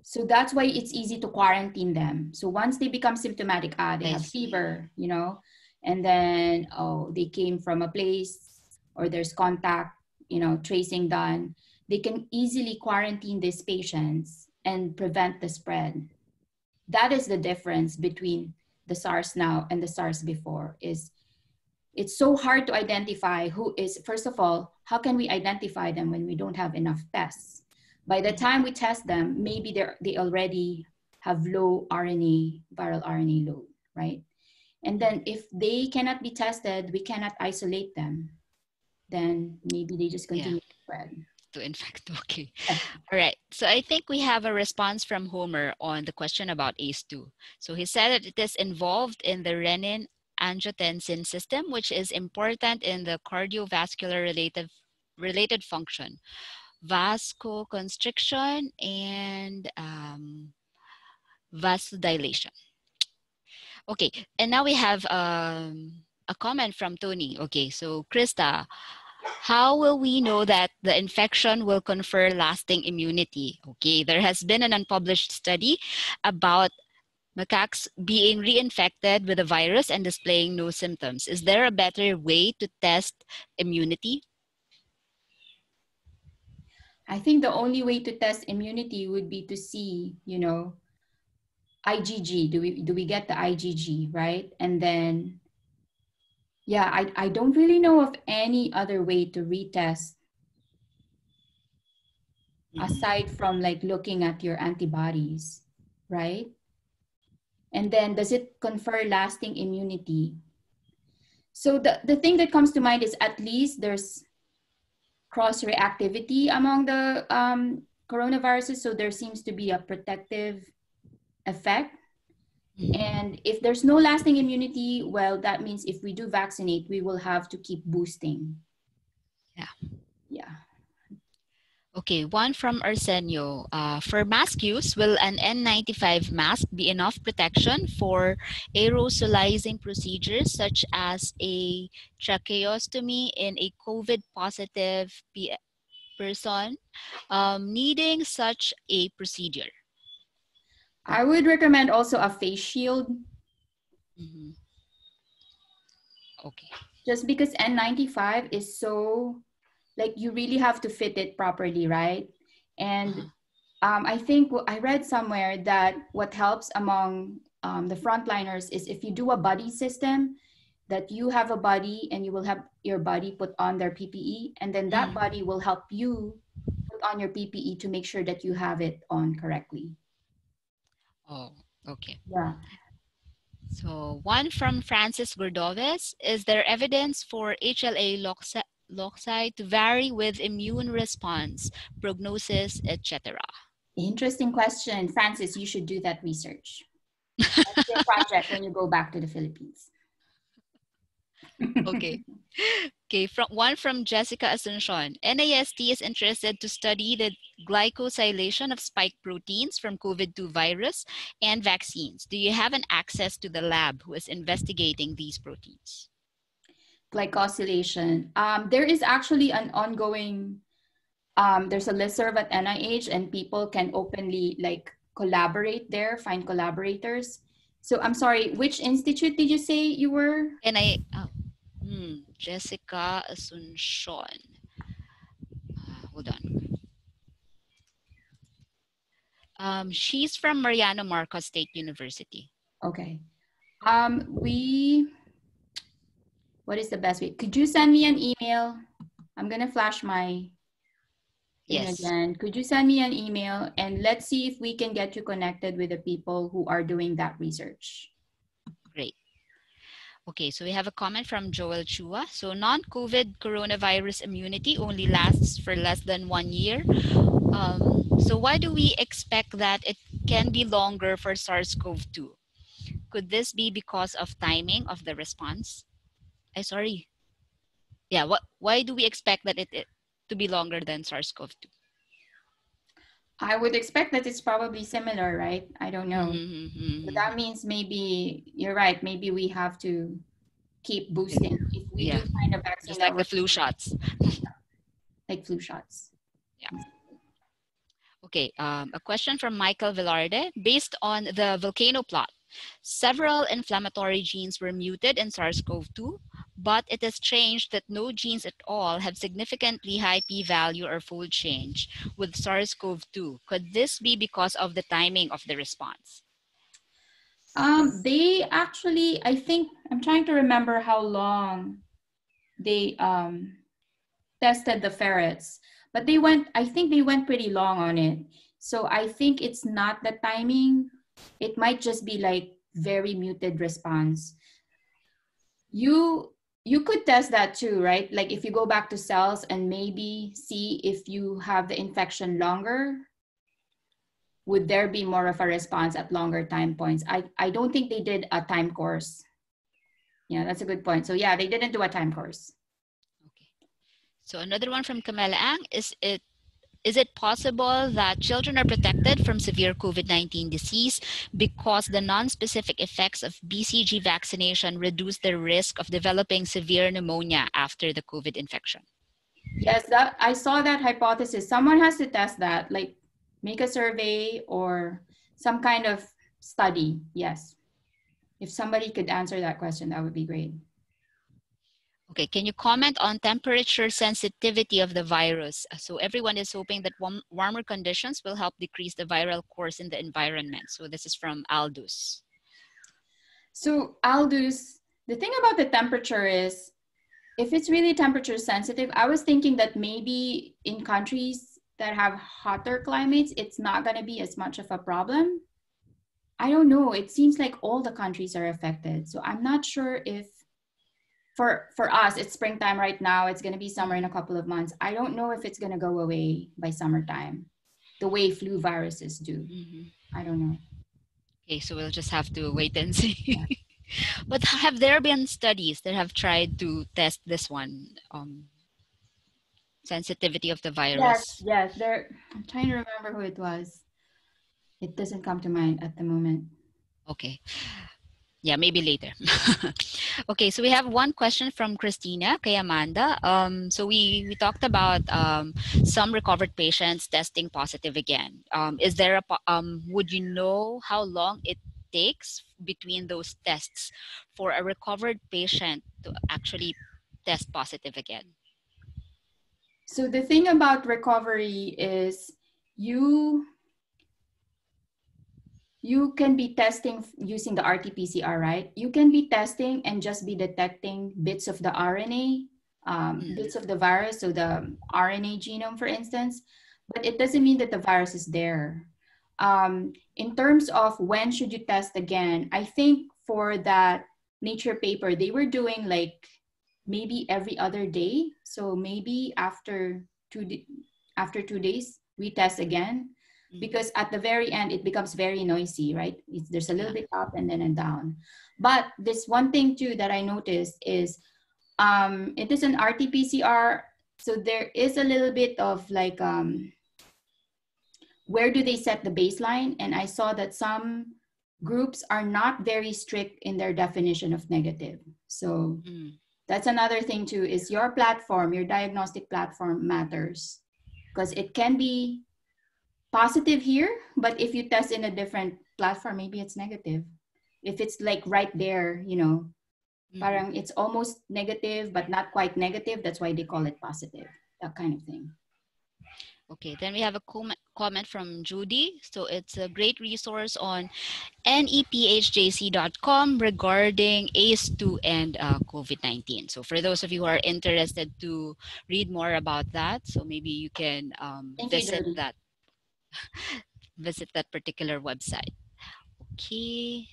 S1: So that's why it's easy to quarantine them. So once they become symptomatic, ah, they
S2: I
S1: have
S2: see.
S1: fever, you know, and then oh, they came from a place or there's contact, you know, tracing done. They can easily quarantine these patients and prevent the spread. That is the difference between the SARS now and the SARS before is it's so hard to identify who is first of all how can we identify them when we don't have enough tests by the time we test them maybe they they already have low rna viral rna load right and then if they cannot be tested we cannot isolate them then maybe they just continue to spread
S2: To infect. Okay.
S1: Yeah.
S2: All right. So I think we have a response from Homer on the question about ACE2. So he said that it is involved in the renin angiotensin system, which is important in the cardiovascular related related function, vasoconstriction and um, vasodilation. Okay, and now we have um, a comment from Tony. Okay, so Krista, how will we know that the infection will confer lasting immunity? Okay, there has been an unpublished study about macaques being reinfected with a virus and displaying no symptoms. Is there a better way to test immunity?
S1: I think the only way to test immunity would be to see, you know, IgG. Do we do we get the IgG right? And then, yeah, I I don't really know of any other way to retest aside from like looking at your antibodies, right? And then does it confer lasting immunity? So the, the thing that comes to mind is at least there's cross reactivity among the um, coronaviruses. So there seems to be a protective effect. And if there's no lasting immunity, well, that means if we do vaccinate, we will have to keep boosting.
S2: Yeah.
S1: Yeah.
S2: Okay, one from Arsenio. Uh, for mask use, will an N95 mask be enough protection for aerosolizing procedures such as a tracheostomy in a COVID positive person um, needing such a procedure?
S1: I would recommend also a face shield
S2: Mhm. Okay.
S1: just because N95 is so like you really have to fit it properly, right? And
S2: Uh-huh.
S1: um, I think I read somewhere that what helps among um, the frontliners is if you do a buddy system, that you have a buddy and you will have your buddy put on their PPE, and then that
S2: Mhm.
S1: buddy will help you put on your PPE to make sure that you have it on correctly.
S2: Oh, okay.
S1: Yeah.
S2: So one from Francis Gordoves, is there evidence for HLA loci, loci to vary with immune response, prognosis, etc.?
S1: Interesting question. Francis, you should do that research. That's your project when you go back to the Philippines.
S2: Okay. Okay, from one from Jessica Asuncion. NAST is interested to study the glycosylation of spike proteins from COVID-2 virus and vaccines. Do you have an access to the lab who is investigating these proteins?
S1: Glycosylation. Um, there is actually an ongoing, um, there's a listserv at NIH and people can openly like collaborate there, find collaborators. So I'm sorry, which institute did you say you were?
S2: And I, oh, hmm, Jessica Asuncion. Uh, hold on. Um, she's from Mariano Marcos State University.
S1: Okay. Um, we, what is the best way? Could you send me an email? I'm gonna flash my
S2: Yes.
S1: again. Could you send me an email and let's see if we can get you connected with the people who are doing that research.
S2: Okay, so we have a comment from Joel Chua. So non-COVID coronavirus immunity only lasts for less than one year. Um, So why do we expect that it can be longer for SARS-CoV-2? Could this be because of timing of the response? I sorry. Yeah, what why do we expect that it, it to be longer than SARS-CoV-2?
S1: I would expect that it's probably similar, right? I don't know.
S2: Mm-hmm.
S1: So that means maybe you're right. Maybe we have to keep boosting if we
S2: Yeah.
S1: do find a vaccine
S2: Just like the flu shots.
S1: like flu shots. Yeah.
S2: Okay, um, a question from Michael Velarde. Based on the volcano plot, several inflammatory genes were muted in SARS-CoV-2, but it is changed that no genes at all have significantly high p-value or fold change with SARS-CoV-2. Could this be because of the timing of the response?
S1: Um, they actually, I think, I'm trying to remember how long they um, tested the ferrets, but they went, I think they went pretty long on it. So I think it's not the timing. It might just be like very muted response. You you could test that too, right? Like if you go back to cells and maybe see if you have the infection longer, would there be more of a response at longer time points? I, I don't think they did a time course. Yeah, that's a good point. So yeah, they didn't do a time course.
S2: Okay. So another one from Camela Ang is it is it possible that children are protected from severe COVID-19 disease because the non-specific effects of BCG vaccination reduce the risk of developing severe pneumonia after the COVID infection?
S1: Yes, that I saw that hypothesis. Someone has to test that, like make a survey or some kind of study. Yes. If somebody could answer that question, that would be great.
S2: Okay, can you comment on temperature sensitivity of the virus? Uh, so everyone is hoping that warm, warmer conditions will help decrease the viral course in the environment. So this is from Aldous.
S1: So Aldous, the thing about the temperature is, if it's really temperature sensitive, I was thinking that maybe in countries that have hotter climates, it's not going to be as much of a problem. I don't know. It seems like all the countries are affected. So I'm not sure if for for us it's springtime right now. It's going to be summer in a couple of months. I don't know if it's going to go away by summertime the way flu viruses do.
S2: Mhm.
S1: I don't know.
S2: Okay, so we'll just have to wait and see. but have there been studies that have tried to test this one um, sensitivity of the virus?
S1: Yes, yes. There I'm trying to remember who it was. It doesn't come to mind at the moment.
S2: Okay. Yeah, maybe later. okay, so we have one question from Christina kay Amanda. Um, so we, we talked about um, some recovered patients testing positive again. Um, is there a, um, would you know how long it takes between those tests for a recovered patient to actually test positive again?
S1: So the thing about recovery is you you can be testing using the RT-PCR, right? You can be testing and just be detecting bits of the RNA, um,
S2: Mhm.
S1: bits of the virus, so the RNA genome, for instance, but it doesn't mean that the virus is there. Um, in terms of when should you test again, I think for that Nature paper, they were doing like maybe every other day. So maybe after two after two days, retest again
S2: Mhm.
S1: Because at the very end it becomes very noisy, right? It's, there's a little bit up and then a down. But this one thing too that I noticed is um, it is an RT-PCR, so there is a little bit of like um, where do they set the baseline? And I saw that some groups are not very strict in their definition of negative. So
S2: Mm.
S1: that's another thing too is your platform your diagnostic platform matters because it can be positive here but if you test in a different platform maybe it's negative if it's like right there you know
S2: Mhm.
S1: parang it's almost negative but not quite negative that's why they call it positive that kind of thing
S2: Okay, then we have a com- comment from Judy. So it's a great resource on nephjc.com regarding ACE2 and uh, COVID-19. So for those of you who are interested to read more about that, so maybe you can um,
S1: Thank you,
S2: visit
S1: Judy.
S2: that visit that particular website. Okay.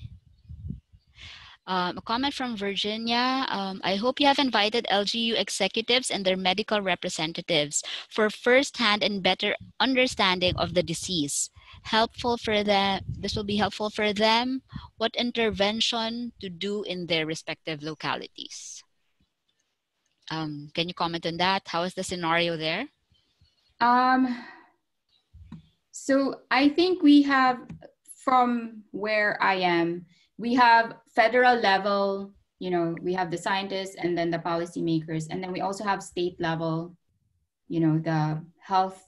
S2: Um, a comment from Virginia. Um, I hope you have invited LGU executives and their medical representatives for firsthand and better understanding of the disease. Helpful for them. This will be helpful for them. What intervention to do in their respective localities? Um, can you comment on that? How is the scenario there?
S1: Um, so I think we have, from where I am, we have federal level, you know, we have the scientists and then the policymakers, and then we also have state level, you know, the health,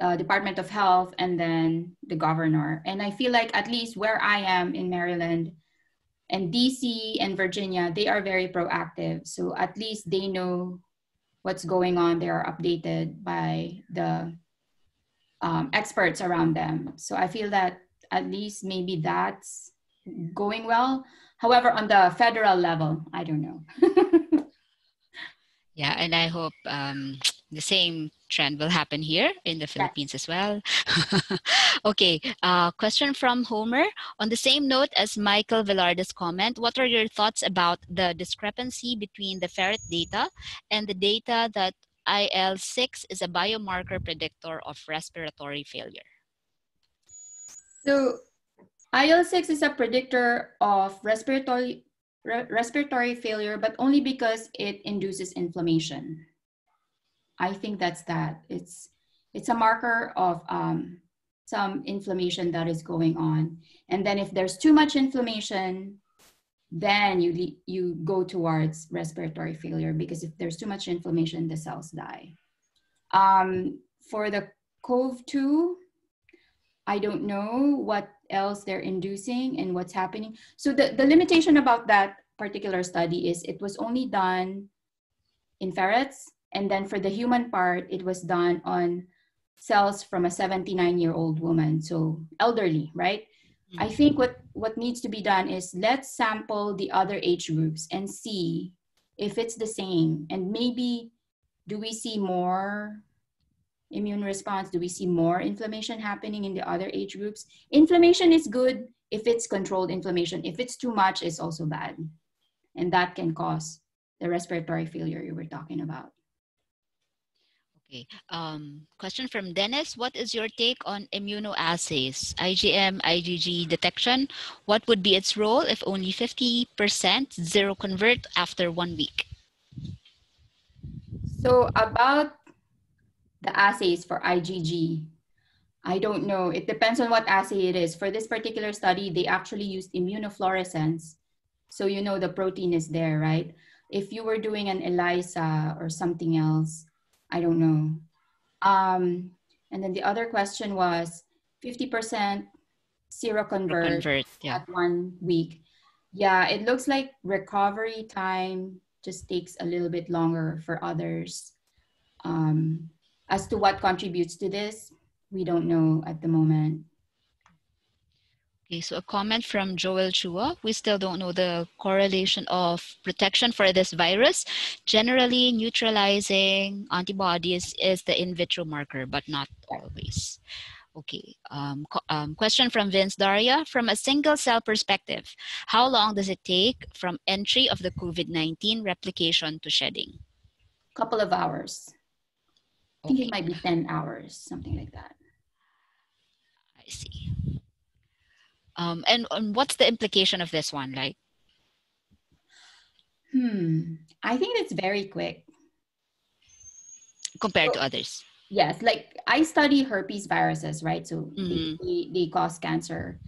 S1: uh, Department of Health, and then the governor. And I feel like at least where I am in Maryland, and DC and Virginia, they are very proactive. So at least they know what's going on. They are updated by the um, experts around them. So I feel that at least maybe that's going well. However, on the federal level, I don't know.
S2: yeah, and I hope um, the same trend will happen here in the Philippines as well. okay, uh, question from Homer. On the same note as Michael Velarde's comment, what are your thoughts about the discrepancy between the ferret data and the data that IL-6 is a biomarker predictor of respiratory failure?
S1: So IL-6 is a predictor of respiratory, re respiratory failure, but only because it induces inflammation. I think that's that. It's it's a marker of um, some inflammation that is going on, and then if there's too much inflammation, then you you go towards respiratory failure because if there's too much inflammation, the cells die. Um, for the COV2, I don't know what else they're inducing and what's happening. So the, the limitation about that particular study is it was only done in ferrets and then for the human part, it was done on cells from a 79 year old woman, so elderly, right? Mm-hmm. I think what, what needs to be done is let's sample the other age groups and see if it's the same. And maybe do we see more immune response? Do we see more inflammation happening in the other age groups? Inflammation is good if it's controlled inflammation. If it's too much, it's also bad. And that can cause the respiratory failure you were talking about.
S2: Okay. Um, question from Dennis. What is your take on immunoassays, IgM, IgG detection? What would be its role if only 50% zero convert after one week?
S1: So about the assays for IgG, I don't know. It depends on what assay it is. For this particular study, they actually used immunofluorescence. So you know the protein is there, right? If you were doing an ELISA or something else, I don't know. Um, and then the other question was 50% seroconvert, convert, yeah. at one week. Yeah, it looks like recovery time just takes a little bit longer for others. Um, as to what contributes to this, we don't know at the moment.
S2: So a comment from Joel Chua. We still don't know the correlation of protection for this virus. Generally, neutralizing antibodies is the in vitro marker, but not always. Okay, um, um, question from Vince Daria. From a single cell perspective, how long does it take from entry of the COVID-19 replication to shedding?
S1: Couple of hours. I think okay. it might be 10 hours, something like that.
S2: I see. Um, and, and what's the implication of this one like?
S1: Hmm. I think it's very quick
S2: compared so, to others.
S1: Yes, like I study herpes viruses, right? So mm-hmm. they, they, cause cancer,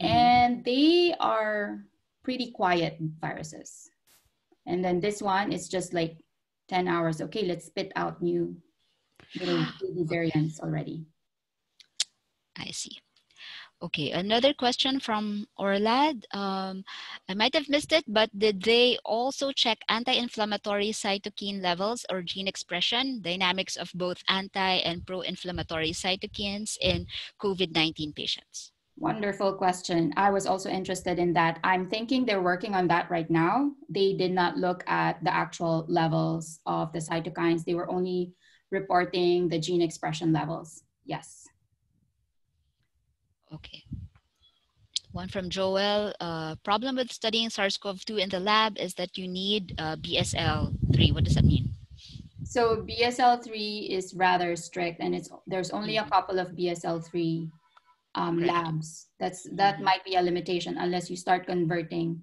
S1: mm-hmm. and they are pretty quiet viruses. And then this one is just like ten hours. Okay, let's spit out new little variants already.
S2: I see. Okay, another question from Orlad. Um, I might have missed it, but did they also check anti-inflammatory cytokine levels or gene expression, dynamics of both anti and pro-inflammatory cytokines in COVID-19 patients?
S1: Wonderful question. I was also interested in that. I'm thinking they're working on that right now. They did not look at the actual levels of the cytokines. They were only reporting the gene expression levels. Yes.
S2: Okay. One from Joel. Uh, problem with studying SARS-CoV-2 in the lab is that you need uh, BSL-3. What does that mean?
S1: So BSL-3 is rather strict and it's there's only a couple of BSL-3 um, labs. That's That mm-hmm. might be a limitation unless you start converting.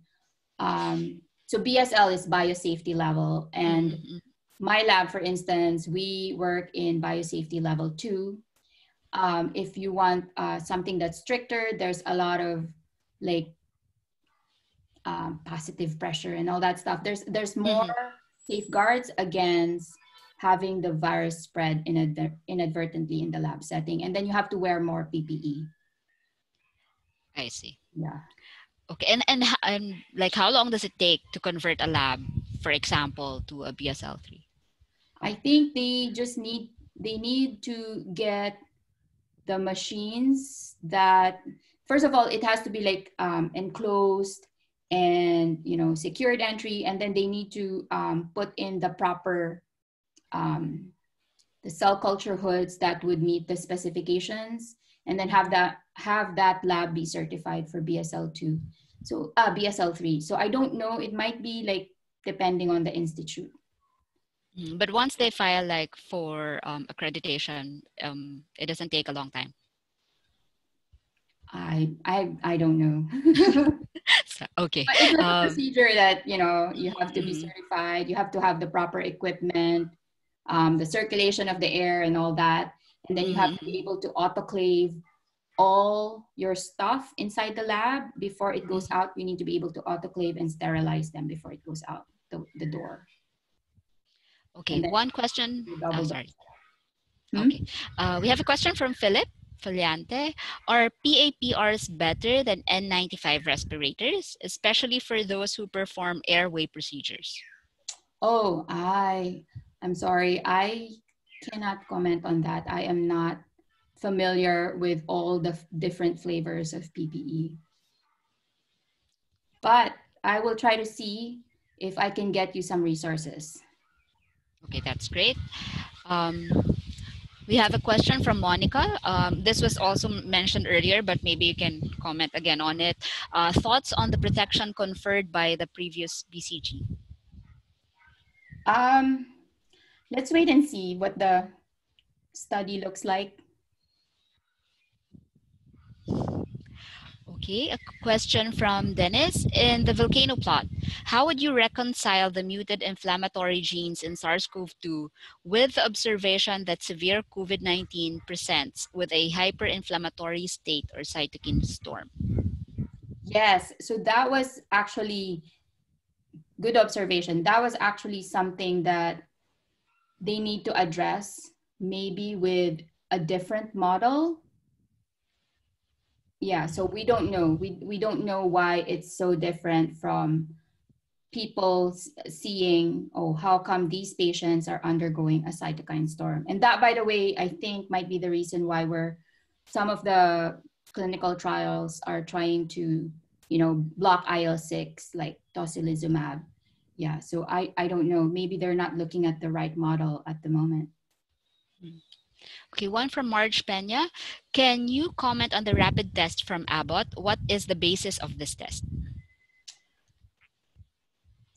S1: Um, so BSL is biosafety level and mm-hmm. my lab, for instance, we work in biosafety level two. Um, if you want uh, something that's stricter, there's a lot of like um, positive pressure and all that stuff. There's there's mm-hmm. more mm-hmm. safeguards against having the virus spread inad- inadvertently in the lab setting, and then you have to wear more PPE.
S2: I see.
S1: Yeah.
S2: Okay, and and and like how long does it take to convert a lab, for example, to a BSL three?
S1: I think they just need they need to get the machines that first of all, it has to be like um, enclosed and you know secured entry, and then they need to um, put in the proper um, the cell culture hoods that would meet the specifications, and then have that have that lab be certified for BSL two, so uh, BSL three. So I don't know. It might be like depending on the institute.
S2: Mm, but once they file like for um, accreditation, um, it doesn't take a long time.
S1: I I I don't know.
S2: okay.
S1: But it's a um, procedure that you know you have to be mm-hmm. certified. You have to have the proper equipment, um, the circulation of the air, and all that. And then you have to be mm-hmm. able to autoclave all your stuff inside the lab before it goes out. You need to be able to autoclave and sterilize them before it goes out the, the door.
S2: Okay. One question. Oh, sorry. Hmm? Okay. Uh, we have a question from Philip. Foliante, are PAPRs better than N95 respirators, especially for those who perform airway procedures?
S1: Oh, I, I'm sorry. I cannot comment on that. I am not familiar with all the different flavors of PPE. But I will try to see if I can get you some resources.
S2: Okay, that's great. Um, we have a question from Monica. Um, this was also mentioned earlier, but maybe you can comment again on it. Uh, thoughts on the protection conferred by the previous BCG?
S1: Um, let's wait and see what the study looks like.
S2: Okay, a question from Dennis. In the volcano plot, how would you reconcile the muted inflammatory genes in SARS-CoV-2 with the observation that severe COVID-19 presents with a hyperinflammatory state or cytokine storm?
S1: Yes, so that was actually good observation. That was actually something that they need to address maybe with a different model yeah so we don't know. We we don't know why it's so different from people seeing oh how come these patients are undergoing a cytokine storm? And that by the way i think might be the reason why we're some of the clinical trials are trying to you know block il-6 like tocilizumab. Yeah so i i don't know. Maybe they're not looking at the right model at the moment.
S2: Okay, one from Marge Pena. Can you comment on the rapid test from Abbott? What is the basis of this test?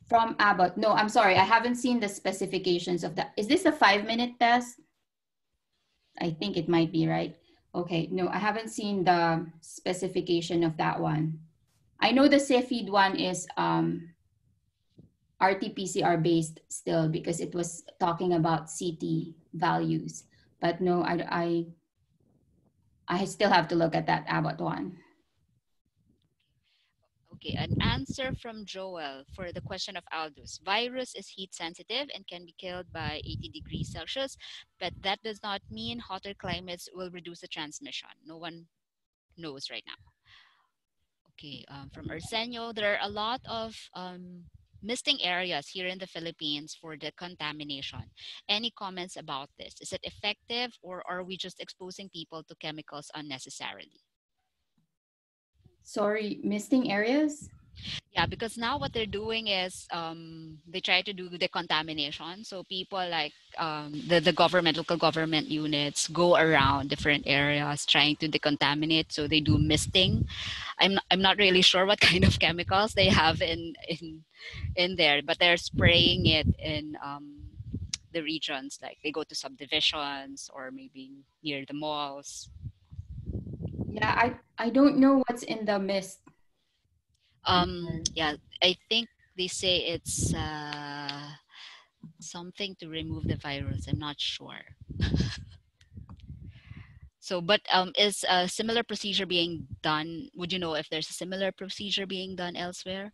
S1: From Abbott. No, I'm sorry. I haven't seen the specifications of that. Is this a five minute test? I think it might be, right? Okay, no, I haven't seen the specification of that one. I know the Cepheid one is um, RT-PCR based still because it was talking about CT values but no, I, I, I still have to look at that Abbott one.
S2: Okay, an answer from Joel for the question of Aldous. Virus is heat sensitive and can be killed by 80 degrees Celsius, but that does not mean hotter climates will reduce the transmission. No one knows right now. Okay, um, from Arsenio, there are a lot of um, misting areas here in the Philippines for the contamination. Any comments about this? Is it effective or are we just exposing people to chemicals unnecessarily?
S1: Sorry, misting areas?
S2: Yeah, because now what they're doing is um, they try to do the contamination. So people like um, the, the government, local government units go around different areas trying to decontaminate. So they do misting. I'm, I'm not really sure what kind of chemicals they have in, in, in there, but they're spraying it in um, the regions. Like they go to subdivisions or maybe near the malls.
S1: Yeah, I, I don't know what's in the mist
S2: um, yeah, I think they say it's uh, something to remove the virus. I'm not sure. so, but um, is a similar procedure being done? Would you know if there's a similar procedure being done elsewhere?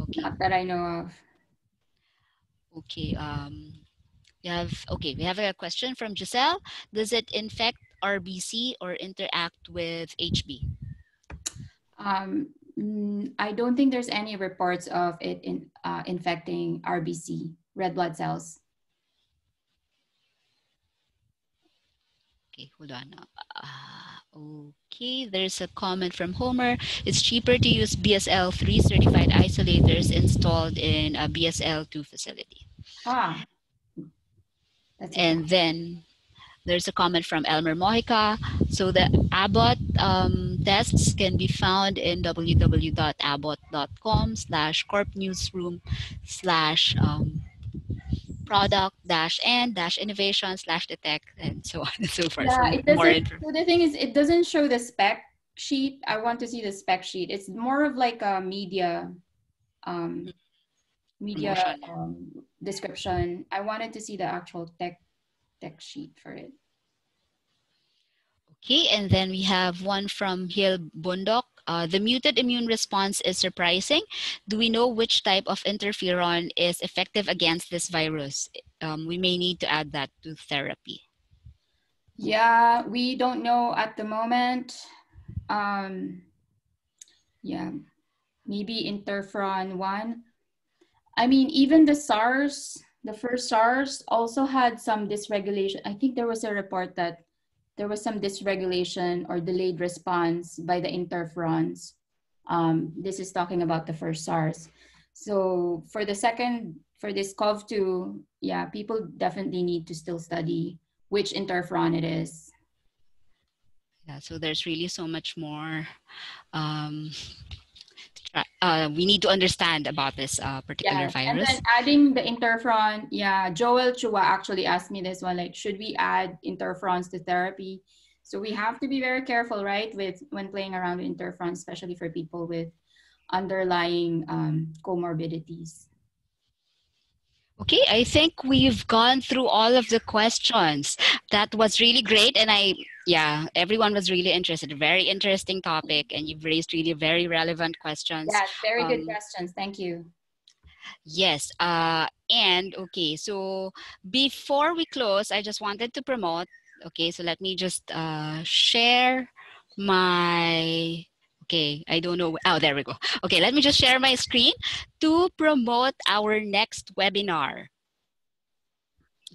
S1: Okay. Not that I know of.
S2: Okay. Um, we have okay. We have a question from Giselle. Does it infect RBC or interact with HB?
S1: Um, Mm, I don't think there's any reports of it in, uh, infecting RBC, red blood cells.
S2: Okay, hold on. Uh, okay, there's a comment from Homer. It's cheaper to use BSL-3 certified isolators installed in a BSL-2 facility.
S1: Ah.
S2: That's and then there's a comment from Elmer Mojica. So the Abbott um, tests can be found in www.abbott.com slash corp newsroom slash um, product dash and dash innovation slash detect and so on and so forth.
S1: Yeah, it doesn't, so the thing is, it doesn't show the spec sheet. I want to see the spec sheet. It's more of like a media um, media um, description. I wanted to see the actual tech tech sheet for it.
S2: Okay, and then we have one from Hill Bundok. Uh, the muted immune response is surprising. Do we know which type of interferon is effective against this virus? Um, we may need to add that to therapy.
S1: Yeah, we don't know at the moment. Um, yeah, maybe interferon 1. I mean, even the SARS, the first SARS also had some dysregulation. I think there was a report that there was some dysregulation or delayed response by the interferons. Um, this is talking about the first SARS. So for the second, for this COV2, yeah, people definitely need to still study which interferon it is.
S2: Yeah, so there's really so much more um, uh, we need to understand about this uh, particular yes. virus.
S1: And then adding the interferon, yeah, Joel Chua actually asked me this one, like, should we add interferons to therapy? So we have to be very careful, right, with when playing around with interferons, especially for people with underlying um, comorbidities.
S2: Okay, I think we've gone through all of the questions. That was really great. And I, yeah, everyone was really interested. Very interesting topic. And you've raised really very relevant questions.
S1: Yeah, very good um, questions. Thank you.
S2: Yes. Uh, and okay, so before we close, I just wanted to promote. Okay, so let me just uh, share my Okay, I don't know. Oh, there we go. Okay, let me just share my screen to promote our next webinar.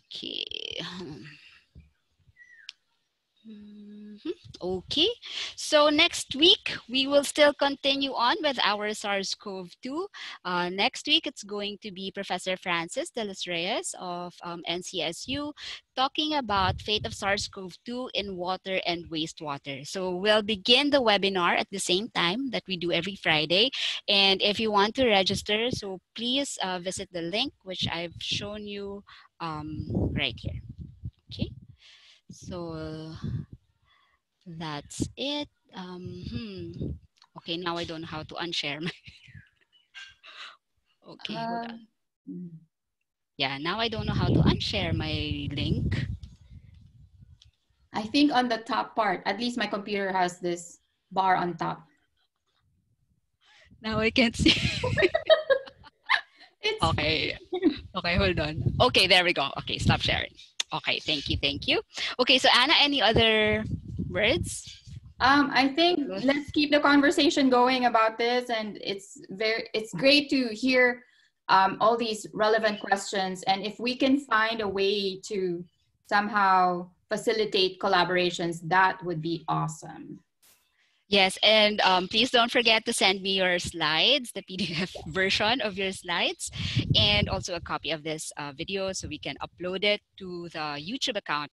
S2: Okay. Um, Mm-hmm. Okay, so next week we will still continue on with our SARS-CoV-2. Uh, next week it's going to be Professor Francis de los Reyes of um, NCSU talking about fate of SARS-CoV-2 in water and wastewater. So we'll begin the webinar at the same time that we do every Friday. And if you want to register, so please uh, visit the link which I've shown you um, right here. Okay. So that's it. Um, hmm. Okay, now I don't know how to unshare my. okay, uh, hold on. Um, yeah, now I don't know how to unshare my link.
S1: I think on the top part, at least my computer has this bar on top.
S2: Now I can't see. okay. Okay, hold on. Okay, there we go. Okay, stop sharing. Okay, thank you, thank you. Okay, so Anna, any other words?
S1: Um, I think let's keep the conversation going about this, and it's very it's great to hear um, all these relevant questions. And if we can find a way to somehow facilitate collaborations, that would be awesome.
S2: Yes, and um, please don't forget to send me your slides, the PDF version of your slides, and also a copy of this uh, video so we can upload it to the YouTube account